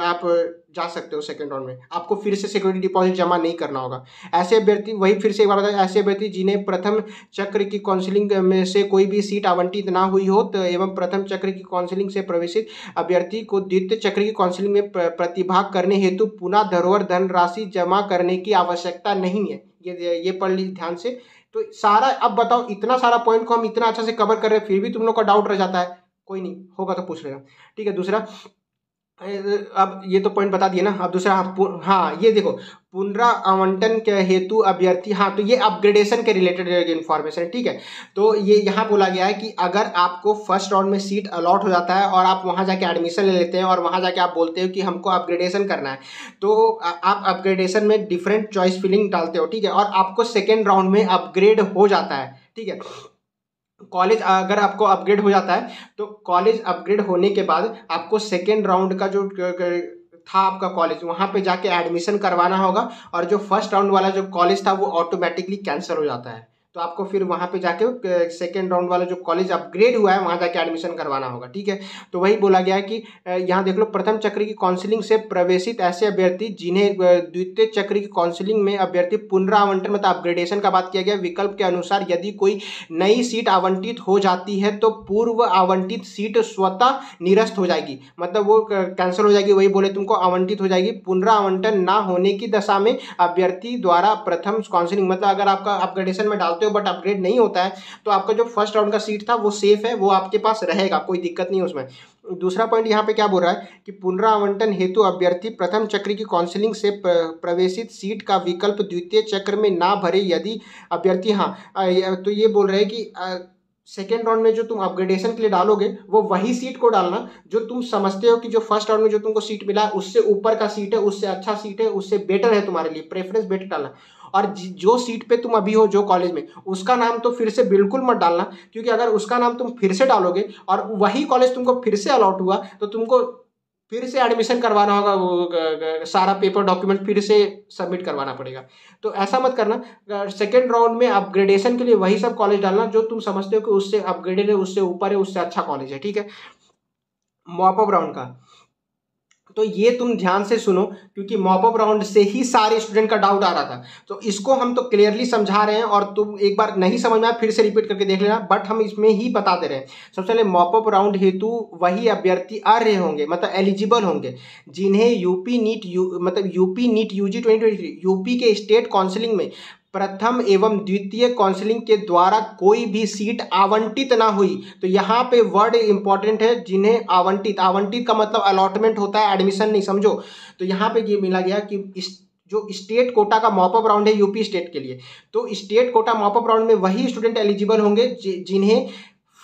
आप जा सकते हो सेकंड राउंड में। आपको फिर से सिक्योरिटी डिपॉजिट जमा नहीं करना होगा। ऐसे अभ्यर्थी वही फिर से एक बार बताया ऐसे अभ्यर्थी जिन्हें प्रथम चक्र की काउंसिलिंग में से कोई भी सीट आवंटित ना हुई हो तो एवं प्रथम चक्र की काउंसिलिंग से प्रवेशित अभ्यर्थी को द्वितीय चक्र की काउंसिलिंग में प्रतिभाग करने हेतु पुनः धरोहर धनराशि जमा करने की आवश्यकता नहीं है। ये ये पढ़ ली ध्यान से। तो सारा, अब बताओ, इतना सारा पॉइंट को हम इतना अच्छा से कवर कर रहे हैं, फिर भी तुम लोग का डाउट रह जाता है। कोई नहीं, होगा तो पूछ लेगा ठीक है, दूसरा। अब ये तो पॉइंट बता दिए ना अब दूसरा हाँ, हाँ ये देखो पुनरावंटन के हेतु अभ्यर्थी हाँ तो ये अपग्रेडेशन के रिलेटेड इन्फॉर्मेशन है ठीक है? तो ये यहाँ बोला गया है कि अगर आपको फ़र्स्ट राउंड में सीट अलॉट हो जाता है और आप वहाँ जाके एडमिशन ले लेते हैं और वहाँ जाके आप बोलते हो कि हमको अपग्रेडेशन करना है तो आप अपग्रेडेशन में डिफरेंट चॉइस फिलिंग डालते हो ठीक है? और आपको सेकेंड राउंड में अपग्रेड हो जाता है ठीक है? कॉलेज, अगर आपको अपग्रेड हो जाता है तो कॉलेज अपग्रेड होने के बाद आपको सेकेंड राउंड का जो था आपका कॉलेज, वहाँ पे जाके एडमिशन करवाना होगा और जो फ़र्स्ट राउंड वाला जो कॉलेज था, वो ऑटोमेटिकली कैंसिल हो जाता है। तो आपको फिर वहाँ पे जाके सेकेंड राउंड वाला जो कॉलेज अपग्रेड हुआ है, वहाँ जाके एडमिशन करवाना होगा, ठीक है? तो वही बोला गया है कि यहाँ देख लो, प्रथम चक्र की काउंसिलिंग से प्रवेशित ऐसे अभ्यर्थी जिन्हें द्वितीय चक्र की काउंसिलिंग में अभ्यर्थी पुनरावंटन मतलब अपग्रेडेशन का बात किया गया, विकल्प के अनुसार यदि कोई नई सीट आवंटित हो जाती है तो पूर्व आवंटित सीट स्वतः निरस्त हो जाएगी। मतलब वो कैंसिल हो जाएगी, वही बोले तुमको, आवंटित हो जाएगी। पुनरावंटन ना होने की दशा में अभ्यर्थी द्वारा प्रथम काउंसिलिंग मतलब अगर आपका अपग्रेडेशन में डालते बट अपग्रेड नहीं होता है तो आपका जो फ़र्स्ट राउंड का सीट था, वो सेफ़ है, वो आपके पास रहेगा, कोई दिक्कत नहीं उसमें। दूसरा पॉइंट यहाँ पे क्या बोल रहा है कि पुनरावंटन हेतु अभ्यर्थी प्रथम चक्र की काउंसिलिंग से प्रवेशित सीट का विकल्प द्वितीय चक्र में ना भरे यदि अभ्यर्थी हाँ तो ये बोल रहे हैं कि सेकेंड राउंड में जो तुम अपग्रेडेशन के लिए डालोगे, वो वही सीट को डालना जो तुम समझते हो कि जो फ़र्स्ट राउंड में जो तुमको सीट मिला है, उससे ऊपर का सीट है, उससे अच्छा सीट है, उससे बेटर है तुम्हारे लिए प्रेफरेंस बेटर डालना। और जो सीट पे तुम अभी हो, जो कॉलेज में, उसका नाम तो फिर से बिल्कुल मत डालना, क्योंकि अगर उसका नाम तुम फिर से डालोगे और वही कॉलेज तुमको फिर से अलॉट हुआ तो तुमको फिर से एडमिशन करवाना होगा, वो सारा पेपर डॉक्यूमेंट फिर से सबमिट करवाना पड़ेगा। तो ऐसा मत करना सेकेंड राउंड में अपग्रेडेशन के लिए वही सब कॉलेज डालना, जो तुम समझते हो कि उससे अपग्रेडेड है, उससे ऊपर है, उससे अच्छा कॉलेज है, ठीक है? मॉपअप राउंड का। तो ये तुम ध्यान से सुनो, क्योंकि मॉपअप राउंड से ही सारे स्टूडेंट का डाउट आ रहा था। तो इसको हम तो क्लियरली समझा रहे हैं और तुम एक बार नहीं समझ में आया, फिर से रिपीट करके देख लेना बट हम इसमें ही बता दे रहे। हैं सबसे पहले मॉपअप राउंड हेतु वही अभ्यर्थी अर्ह होंगे मतलब एलिजिबल होंगे, जिन्हें यूपी नीट यू मतलब UP NEET UG twenty UP के स्टेट काउंसिलिंग में प्रथम एवं द्वितीय काउंसलिंग के द्वारा कोई भी सीट आवंटित ना हुई। तो यहाँ पे वर्ड इंपॉर्टेंट है जिन्हें आवंटित। आवंटित का मतलब अलॉटमेंट होता है एडमिशन नहीं, समझो। तो यहाँ पे ये मिला गया कि इस, जो स्टेट कोटा का मॉपअप राउंड है यूपी स्टेट के लिए। तो स्टेट कोटा मॉपअप राउंड में वही स्टूडेंट एलिजिबल होंगे जिन्हें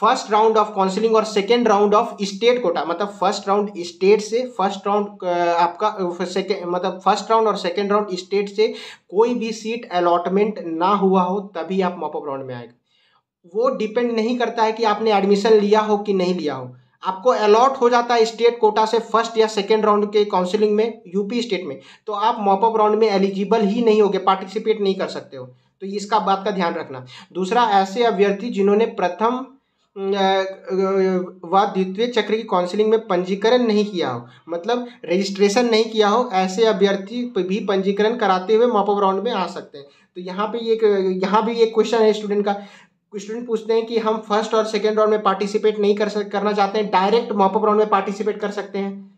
फ़र्स्ट राउंड ऑफ़ काउंसिलिंग और second round of state quota मतलब फ़र्स्ट राउंड स्टेट से फ़र्स्ट राउंड आपका मतलब फ़र्स्ट राउंड और सेकेंड राउंड स्टेट से कोई भी सीट अलॉटमेंट ना हुआ हो तभी आप मॉपअप राउंड में आएगा। वो डिपेंड नहीं करता है कि आपने एडमिशन लिया हो कि नहीं लिया हो। आपको अलॉट हो जाता है स्टेट कोटा से फ़र्स्ट या सेकेंड राउंड के काउंसिलिंग में, यूपी स्टेट में तो आप मॉपअप राउंड में एलिजिबल ही नहीं होगे, पार्टिसिपेट नहीं कर सकते हो। तो इसका बात का ध्यान रखना। दूसरा ऐसे अभ्यर्थी जिन्होंने प्रथम व द्वितीय चक्र की काउंसलिंग में पंजीकरण नहीं किया हो। मतलब रजिस्ट्रेशन नहीं किया हो, ऐसे अभ्यर्थी भी पंजीकरण कराते हुए मॉपअप राउंड में आ सकते हैं। तो यहाँ पे एक, यहाँ भी एक क्वेश्चन है स्टूडेंट का। स्टूडेंट पूछते हैं कि हम फ़र्स्ट और सेकेंड राउंड में पार्टिसिपेट नहीं कर सक, करना चाहते हैं डायरेक्ट मॉपअप राउंड में पार्टिसिपेट कर सकते हैं।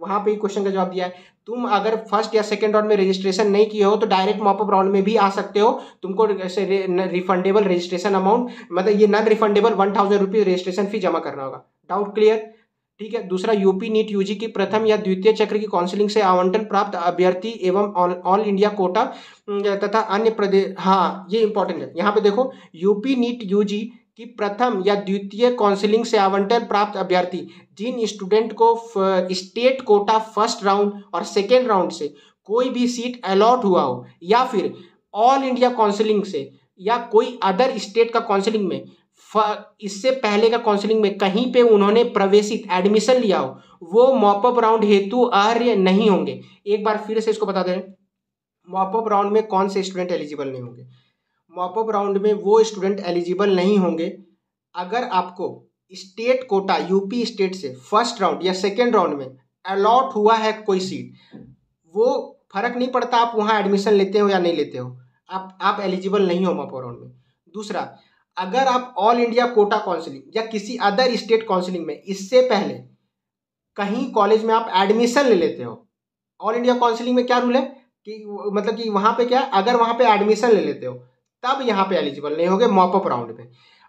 वहाँ पे क्वेश्चन का जवाब दिया है। तुम अगर फ़र्स्ट या सेकंड राउंड में रजिस्ट्रेशन नहीं किए हो तो डायरेक्ट मॉपअप राउंड में भी आ सकते हो। तुमको रिफंडेबल रजिस्ट्रेशन अमाउंट मतलब ये non refundable one thousand rupees registration fee जमा करना होगा। डाउट क्लियर ठीक है। दूसरा यूपी नीट यूजी की प्रथम या द्वितीय चक्र की काउंसिलिंग से आवंटन प्राप्त अभ्यर्थी एवं ऑल इंडिया कोटा तथा अन्य प्रदेश हाँ ये इंपॉर्टेंट है। यहाँ पे देखो यूपी नीट यूजी कि प्रथम या द्वितीय काउंसिलिंग से आवंटन प्राप्त अभ्यर्थी, जिन स्टूडेंट को स्टेट कोटा फ़र्स्ट राउंड और सेकेंड राउंड से कोई भी सीट अलॉट हुआ हो, या फिर ऑल इंडिया काउंसिलिंग से, या कोई अदर स्टेट का काउंसिलिंग में इससे पहले का काउंसिलिंग में कहीं पे उन्होंने प्रवेशित एडमिशन लिया हो, वो मॉपअप राउंड हेतु अर्य नहीं होंगे। एक बार फिर से इसको बता दें मॉपअप राउंड में कौन से स्टूडेंट एलिजिबल नहीं होंगे? मॉपअप राउंड में वो स्टूडेंट एलिजिबल नहीं होंगे। अगर आपको स्टेट कोटा, यूपी स्टेट से फ़र्स्ट राउंड या सेकेंड राउंड में अलॉट हुआ है कोई सीट, वो फ़र्क नहीं पड़ता आप वहाँ एडमिशन लेते हो या नहीं लेते हो। आप आप एलिजिबल नहीं हो मॉपअप राउंड में। दूसरा, अगर आप ऑल इंडिया कोटा काउंसिलिंग या किसी अदर स्टेट काउंसिलिंग में, इससे पहले कहीं कॉलेज में आप एडमिशन ले लेते हो, ऑल इंडिया काउंसिलिंग में क्या रूल है? कि मतलब कि वहाँ पे क्या अगर वहाँ पे एडमिशन ले लेते हो तब यहाँ पे एलिजिबल नहीं होगे मॉपअप राउंड में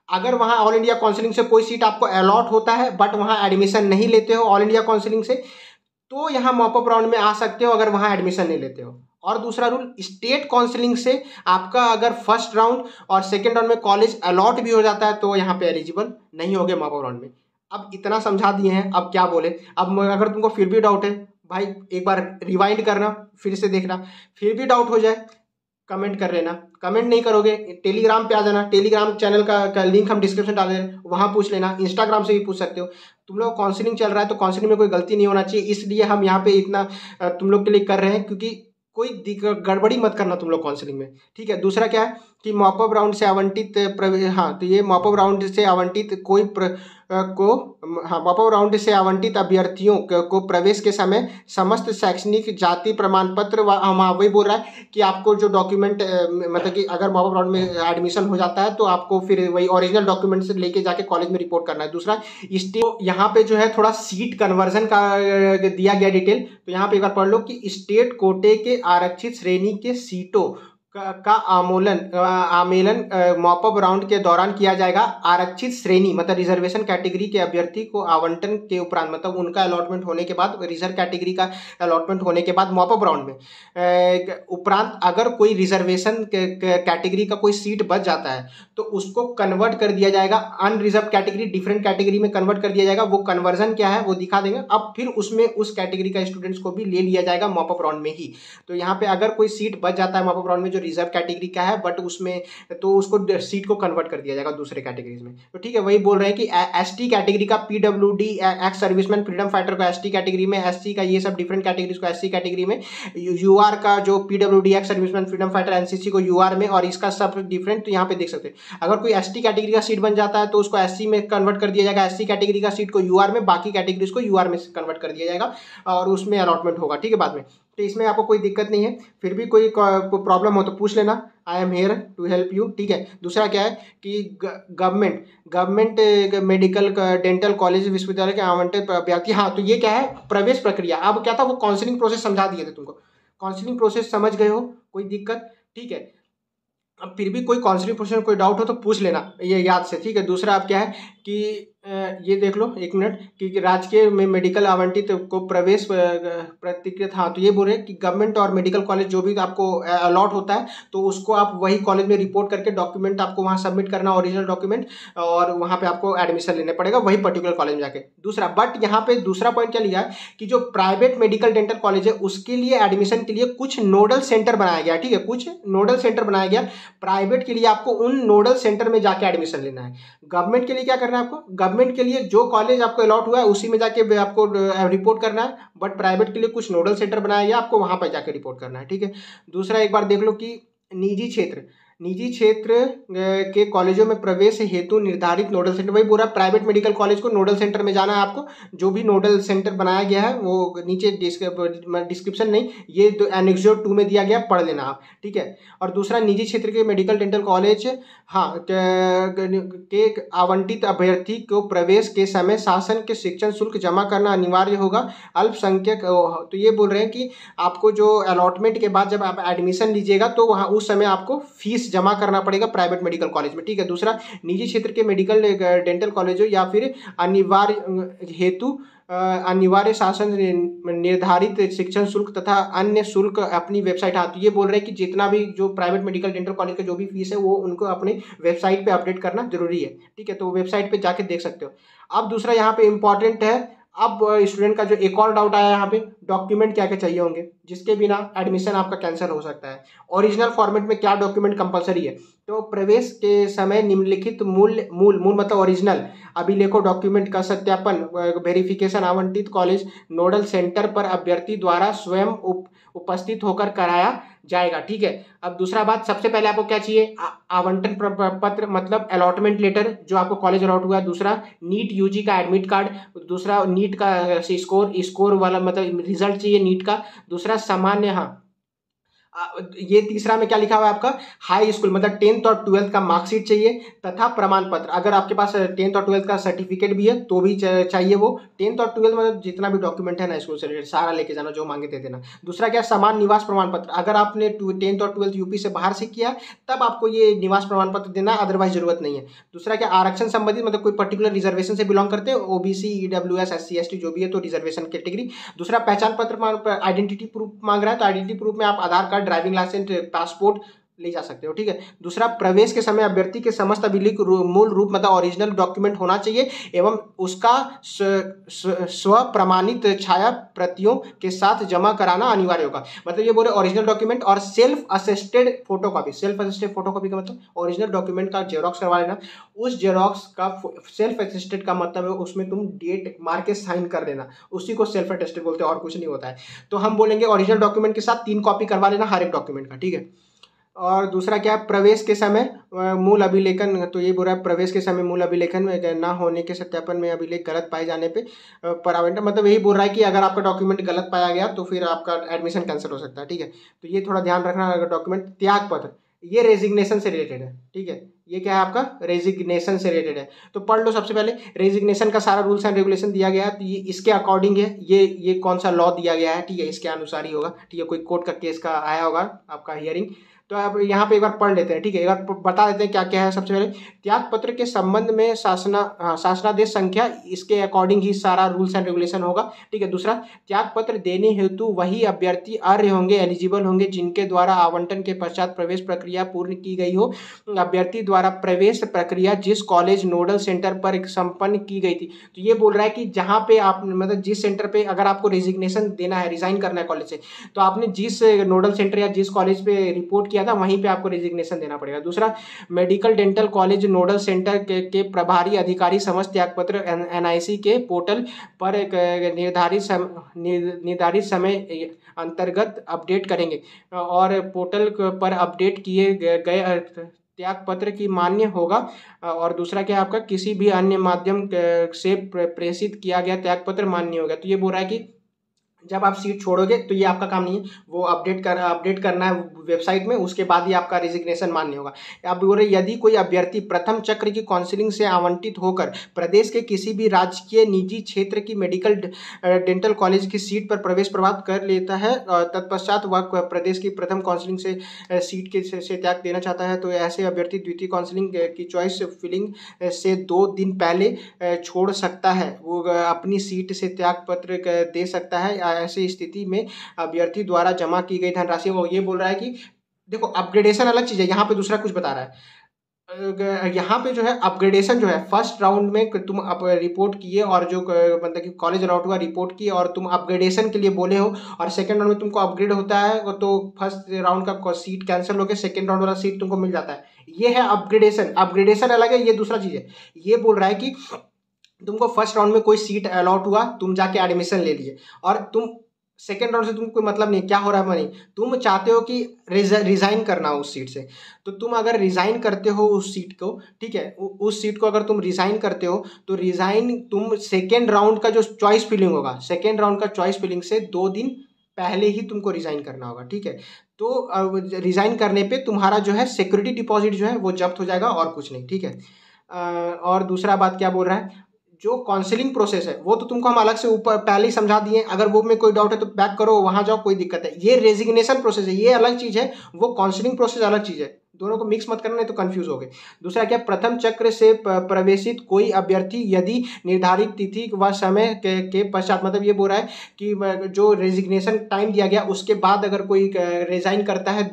अगर वहाँ ऑल इंडिया काउंसिलिंग से कोई सीट आपको अलॉट होता है बट वहाँ एडमिशन नहीं लेते हो ऑल इंडिया काउंसिलिंग से तो यहाँ मॉपअप राउंड में आ सकते हो अगर वहाँ एडमिशन नहीं लेते हो। और दूसरा रूल स्टेट काउंसिलिंग से आपका अगर फ़र्स्ट राउंड और सेकेंड राउंड में कॉलेज अलॉट भी हो जाता है तो यहाँ पे एलिजिबल नहीं होगे मॉपअप राउंड में। अब इतना समझा दिए हैं, अब क्या बोले? अब अगर तुमको फिर भी डाउट है, भाई एक बार रिवाइंड करना, फिर से देखना। फिर भी डाउट हो जाए कमेंट कर लेना। कमेंट नहीं करोगे टेलीग्राम पे आ जाना। टेलीग्राम चैनल का, का लिंक हम डिस्क्रिप्शन डाल दें वहाँ पूछ लेना। इंस्टाग्राम से भी पूछ सकते हो। तुम लोग काउंसिलिंग चल रहा है तो काउंसिलिंग में कोई गलती नहीं होना चाहिए। इसलिए हम यहाँ पे इतना तुम लोग के लिए कर रहे हैं क्योंकि कोई गड़बड़ी मत करना तुम लोग काउंसिलिंग में। ठीक है दूसरा क्या है? कि मॉपअप राउंड से आवंटित हाँ तो ये मॉपअप राउंड से आवंटित कोई प्र, को हाँ मॉपअप राउंड से आवंटित अभ्यर्थियों को प्रवेश के समय समस्त शैक्षणिक जाति प्रमाण पत्र हाँ वही बोल रहा है कि आपको जो डॉक्यूमेंट मतलब कि अगर मॉपअप राउंड में एडमिशन हो जाता है तो आपको फिर वही ओरिजिनल डॉक्यूमेंट से लेके जाके कॉलेज में रिपोर्ट करना है। दूसरा स्टेट यहाँ पे जो है थोड़ा सीट कन्वर्जन का दिया गया डिटेल तो यहाँ पे एक बार पढ़ लो कि स्टेट कोटे के आरक्षित श्रेणी के सीटों का आमोलन आमेलन मॉपअप राउंड के दौरान किया जाएगा। आरक्षित श्रेणी मतलब रिजर्वेशन कैटेगरी के अभ्यर्थी को आवंटन के उपरांत मतलब उनका अलॉटमेंट होने के बाद रिज़र्व कैटेगरी का अलॉटमेंट होने के बाद मॉपअप राउंड में। उपरांत अगर कोई रिजर्वेशन कैटेगरी का कोई सीट बच जाता है तो उसको कन्वर्ट कर दिया जाएगा। अनरिजर्व कैटेगरी डिफरेंट कैटेगरी में कन्वर्ट कर दिया जाएगा। वो कन्वर्जन क्या है, वो दिखा देंगे। अब फिर उसमें उस कैटेगरी का स्टूडेंट्स को भी ले लिया जाएगा मॉपअप राउंड में ही। तो यहाँ पे अगर कोई सीट बच जाता है मॉपअप राउंड में, जो रिज़र्व कैटेगरी का है बट उसमें तो उसको सीट को कन्वर्ट कर दिया जाएगा दूसरे कैटेगरीज में। तो ठीक है, वही बोल रहे हैं कि एस टी कैटेगरी का P W D ex serviceman freedom fighter को एस टी कैटेगरी में एस सी का ये सब डिफरेंट कैटेगरीज को एस सी कैटेगरी में यू आर का जो P W D ex serviceman freedom fighter N C C को यू आर में और इसका सब डिफरेंट तो यहाँ पे देख सकते हैं। अगर कोई एस टी कैटेगरी का सीट बन जाता है तो उसको एस सी में कन्वर्ट कर दिया जाएगा। एस सी कैटेगरी का सीट को यू आर में, बाकी कैटेगरीज को यू आर में कन्वर्ट कर दिया जाएगा और उसमें अलॉटमेंट होगा। ठीक है, बाद में। तो इसमें आपको कोई दिक्कत नहीं है। फिर भी कोई प्रॉब्लम हो तो पूछ लेना। I am here to help you ठीक है? दूसरा क्या है कि government government medical dental college विश्वविद्यालय के आवंटित अभ्यर्थी हाँ तो ये क्या है? प्रवेश प्रक्रिया। अब क्या था? वो काउंसिलिंग प्रोसेस समझा दिए थे तुमको। काउंसिलिंग प्रोसेस समझ गए हो? कोई दिक्कत? ठीक है। अब फिर भी कोई काउंसिलिंग प्रोसेस कोई डाउट हो तो पूछ लेना, ये याद से, ठीक है? दूसरा आप क्या है? कि ये देख लो, एक मिनट, कि राजकीय में मेडिकल आवंटित को प्रवेश प्रतिकृत हाँ तो ये बोल रहे हैं कि गवर्नमेंट और मेडिकल कॉलेज जो भी आपको अलॉट होता है तो उसको आप वही कॉलेज में रिपोर्ट करके डॉक्यूमेंट आपको वहाँ सबमिट करना ओरिजिनल डॉक्यूमेंट और वहाँ पे आपको एडमिशन लेना पड़ेगा, वही पर्टिकुलर कॉलेज में जाके। दूसरा बट यहाँ पे दूसरा पॉइंट क्या लिया है, कि जो प्राइवेट मेडिकल डेंटल कॉलेज है, उसके लिए एडमिशन के लिए कुछ नोडल सेंटर बनाया गया ठीक है? कुछ नोडल सेंटर बनाया गया। प्राइवेट के लिए आपको उन नोडल सेंटर में जाके एडमिशन लेना है। गवर्नमेंट के लिए क्या करना है आपको। गवर्नमेंट के लिए जो कॉलेज आपको अलॉट हुआ है, उसी में जाके आपको रिपोर्ट करना है। बट प्राइवेट के लिए कुछ नोडल सेंटर बनाया गया आपको वहाँ पर जाकर रिपोर्ट करना है, ठीक है? दूसरा एक बार देख लो कि निजी क्षेत्र निजी क्षेत्र के कॉलेजों में प्रवेश हेतु निर्धारित नोडल सेंटर। वही पूरा प्राइवेट मेडिकल कॉलेज को नोडल सेंटर में जाना है आपको। जो भी नोडल सेंटर बनाया गया है, वो नीचे डिस्क्रिप्शन नहीं, ये तो एनेक्सो टू में दिया गया, पढ़ लेना आप, ठीक है? और दूसरा, निजी क्षेत्र के मेडिकल डेंटल कॉलेज हाँ के आवंटित अभ्यर्थी को प्रवेश के समय शासन के शिक्षण शुल्क जमा करना अनिवार्य होगा। अल्पसंख्यक तो ये बोल रहे हैं कि आपको जो अलॉटमेंट के बाद जब आप एडमिशन लीजिएगा तो वहाँ उस समय आपको फ़ीस जमा करना पड़ेगा प्राइवेट मेडिकल कॉलेज में, ठीक है? दूसरा, निजी क्षेत्र के मेडिकल डेंटल कॉलेजों या फिर अनिवार्य हेतु अनिवार्य शासन निर्धारित शिक्षण शुल्क तथा अन्य शुल्क अपनी वेबसाइट आती है ये बोल रहे हैं कि जितना भी जो प्राइवेट मेडिकल, डेंटल कॉलेज का जो भी फ़ीस है, वो उनको अपने वेबसाइट पे अपडेट करना ज़रूरी है, ठीक है? तो वेबसाइट पे जाके देख सकते हो। अब दूसरा यहाँ पे इंपॉर्टेंट है अब स्टूडेंट का जो एक और डाउट आया यहाँ पे डॉक्यूमेंट क्या क्या चाहिए होंगे, जिसके बिना एडमिशन आपका कैंसिल हो सकता है। ओरिजिनल फॉर्मेट में क्या डॉक्यूमेंट कंपलसरी है? तो प्रवेश के समय निम्नलिखित मूल मूल मूल मतलब ओरिजिनल अभिलेखो डॉक्यूमेंट का सत्यापन वेरिफिकेशन आवंटित कॉलेज नोडल सेंटर पर अभ्यर्थी द्वारा स्वयं उप, उपस्थित होकर कराया जाएगा ठीक है? अब दूसरा बात सबसे पहले आपको क्या चाहिए? आवंटन पत्र मतलब अलॉटमेंट लेटर जो आपको कॉलेज अलॉट हुआ। दूसरा नीट यूजी का एडमिट कार्ड दूसरा नीट का स्कोर स्कोर वाला मतलब रिज़ल्ट चाहिए नीट का। दूसरा सामान्य हाँ। ये तीसरा में क्या लिखा हुआ है आपका? हाई स्कूल मतलब टेंथ और ट्वेल्थ का मार्कशीट चाहिए तथा प्रमाण पत्र। अगर आपके पास टेंथ और ट्वेल्थ का सर्टिफिकेट भी है तो भी चाहिए वो। टेंथ और ट्वेल्थ मतलब जितना भी डॉक्यूमेंट है ना स्कूल से रिलेटेड सारा लेके जाना, जो मांगे दे देना दूसरा क्या समान निवास प्रमाण पत्र। अगर आपने टेंथ और ट्वेल्थ यूपी से बाहर से किया, तब आपको ये निवास प्रमाण पत्र देना अदरवाइज़ ज़रूरत नहीं है। दूसरा क्या? आरक्षण संबंधित मतलब कोई पर्टिकुलर रिजर्वेशन से बिलोंग करते हैं? OBC E W S S C S T जो भी है तो रिजर्वेशन कैटेगरी दूसरा पहचान पत्र आइडेंटिटी प्रूफ मांग रहा है तो आइडेंटिटी प्रूफ में आप Aadhaar card driving licence passport ले जा सकते हो, ठीक है? दूसरा, प्रवेश के समय अभ्यर्थी के समस्त अभिलेख मूल रूप मतलब ओरिजिनल डॉक्यूमेंट होना चाहिए एवं उसका स्व प्रमाणित छाया प्रतियों के साथ जमा कराना अनिवार्य होगा। मतलब ये बोले ओरिजिनल डॉक्यूमेंट और self assisted photocopy self assisted photocopy का मतलब ओरिजिनल डॉक्यूमेंट का जेरोक्स करवा लेना। उस जेरोक्स का सेल्फ असिस्टेड का मतलब है उसमें तुम डेट मार के साइन कर देना। उसी को सेल्फ अटेस्टेड बोलते हैं, और कुछ नहीं होता है। तो हम बोलेंगे ओरिजिनल डॉक्यूमेंट के साथ तीन कॉपी करवा लेना हर एक डॉक्यूमेंट का, ठीक है? और दूसरा क्या है, प्रवेश के समय मूल अभिलेखन तो ये बोल रहा है, प्रवेश के समय मूल अभिलेखन में ना होने के सत्यापन में अभिलेख गलत पाए जाने पे पर आवंटन मतलब यही बोल रहा है कि अगर आपका डॉक्यूमेंट गलत पाया गया तो फिर आपका एडमिशन कैंसिल हो सकता है, ठीक है? तो ये थोड़ा ध्यान रखना, अगर डॉक्यूमेंट त्याग पत्र, ये रेजिग्नेशन से रिलेटेड है, ठीक है? ये क्या है आपका रेजिग्नेशन से रिलेटेड है। तो पढ़ लो सबसे पहले रेजिग्नेशन का सारा रूल्स एंड रेगुलेशन दिया गया है तो ये इसके अकॉर्डिंग है, ये ये कौन सा लॉ दिया गया है, ठीक है? इसके अनुसार ही होगा, ठीक है? कोई कोर्ट का केस का आया होगा, आपका हियरिंग तो आप यहाँ पे एक बार पढ़ लेते हैं, ठीक है? एक बार बता देते हैं क्या क्या है सबसे पहले। त्याग पत्र के संबंध में शासना हाँ शासनादेश संख्या, इसके अकॉर्डिंग ही सारा रूल्स एंड रेगुलेशन होगा, ठीक है? दूसरा त्याग पत्र देने हेतु वही अभ्यर्थी अर्य होंगे एलिजिबल होंगे, जिनके द्वारा आवंटन के पश्चात प्रवेश प्रक्रिया पूर्ण की गई हो। अभ्यर्थी द्वारा प्रवेश प्रक्रिया जिस कॉलेज नोडल सेंटर पर संपन्न की गई थी। तो ये बोल रहा है कि जहाँ पे आप मतलब जिस सेंटर पे अगर आपको रेजिग्नेशन देना है रिजाइन करना है कॉलेज से तो आपने जिस नोडल सेंटर या जिस कॉलेज पे रिपोर्ट किया किया था वहीं पे आपको रेजिग्नेशन देना पड़ेगा। दूसरा medical dental college nodal centre के, के प्रभारी अधिकारी समस्त त्यागपत्र एनआईसी के पोर्टल पर निर्धारित सम, निर्धारित समय अंतर्गत अपडेट करेंगे। और पोर्टल पर अपडेट किए गए त्याग पत्र की मान्य होगा। और दूसरा क्या आपका किसी भी अन्य माध्यम से प्रेषित किया गया त्याग पत्र मान्य होगा? तो ये बोल रहा है कि जब आप सीट छोड़ोगे तो ये आपका काम नहीं है। वो अपडेट कर अपडेट करना है वेबसाइट में उसके बाद ही आपका रिजिग्नेशन मान्य होगा। आप बोल रहे यदि कोई अभ्यर्थी प्रथम चक्र की काउंसिलिंग से आवंटित होकर प्रदेश के किसी भी राजकीय निजी क्षेत्र की मेडिकल डेंटल कॉलेज की सीट पर प्रवेश प्राप्त कर लेता है तत्पश्चात वह प्रदेश की प्रथम काउंसिलिंग से सीट के से, से त्याग देना चाहता है तो ऐसे अभ्यर्थी द्वितीय काउंसिलिंग की चॉइस फिलिंग से दो दिन पहले छोड़ सकता है। वो अपनी सीट से त्याग पत्र दे सकता है ऐसी स्थिति में अभ्यर्थी द्वारा जमा की गई धनराशि, वो ये बोल रहा है कि देखो अपग्रेडेशन अलग चीज़ है, यहाँ पे दूसरा कुछ बता रहा है। यहाँ पे जो है अपग्रेडेशन जो है फ़र्स्ट राउंड में तुम अप रिपोर्ट किए और जो मतलब कि कॉलेज अलॉट हुआ रिपोर्ट किए और तुम अपग्रेडेशन के लिए बोले हो और सेकंड राउंड में तुमको अपग्रेड होता है तो फ़र्स्ट राउंड का सीट कैंसिल हो गया सेकेंड राउंड वाला सीट तुमको मिल जाता है। ये है अपग्रेडेशन अपग्रेडेशन अलग है, ये दूसरा चीज़ है। ये बोल रहा है कि तुमको फ़र्स्ट राउंड में कोई सीट अलॉट हुआ, तुम जाके एडमिशन ले लिए। और तुम सेकेंड राउंड से तुमको कोई मतलब नहीं, क्या हो रहा है मनी तुम चाहते हो कि रिजाइन करना हो उस सीट से। तो तुम अगर रिजाइन करते हो उस सीट को, ठीक है उस सीट को अगर तुम रिजाइन करते हो तो रिजाइन तुम सेकेंड राउंड का जो चॉइस फिलिंग होगा सेकेंड राउंड का चॉइस फिलिंग से दो दिन पहले ही तुमको रिजाइन करना होगा, ठीक है? तो रिजाइन करने पे तुम्हारा जो है सिक्योरिटी डिपॉजिट जो है वो जब्त हो जाएगा और कुछ नहीं, ठीक है? और दूसरा बात क्या बोल रहा है? जो काउंसिलिंग प्रोसेस है, वो तो तुमको हम अलग से ऊपर पहले ही समझा दिए अगर वो में कोई डाउट है तो बैक करो, वहाँ जाओ, कोई दिक्कत है। ये रेजिग्नेशन प्रोसेस है, ये अलग चीज़ है, वो काउंसिलिंग प्रोसेस अलग चीज़ है। दोनों को मिक्स मत करना नहीं तो कंफ्यूज हो गए। दूसरा क्या प्रथम चक्र से प्रवेशित कोई अभ्यर्थी यदि निर्धारित तिथि व समय के, के पश्चात मतलब ये बोल रहा है कि जो रेजिग्नेशन टाइम दिया गया उसके बाद अगर कोई रिजाइन करता है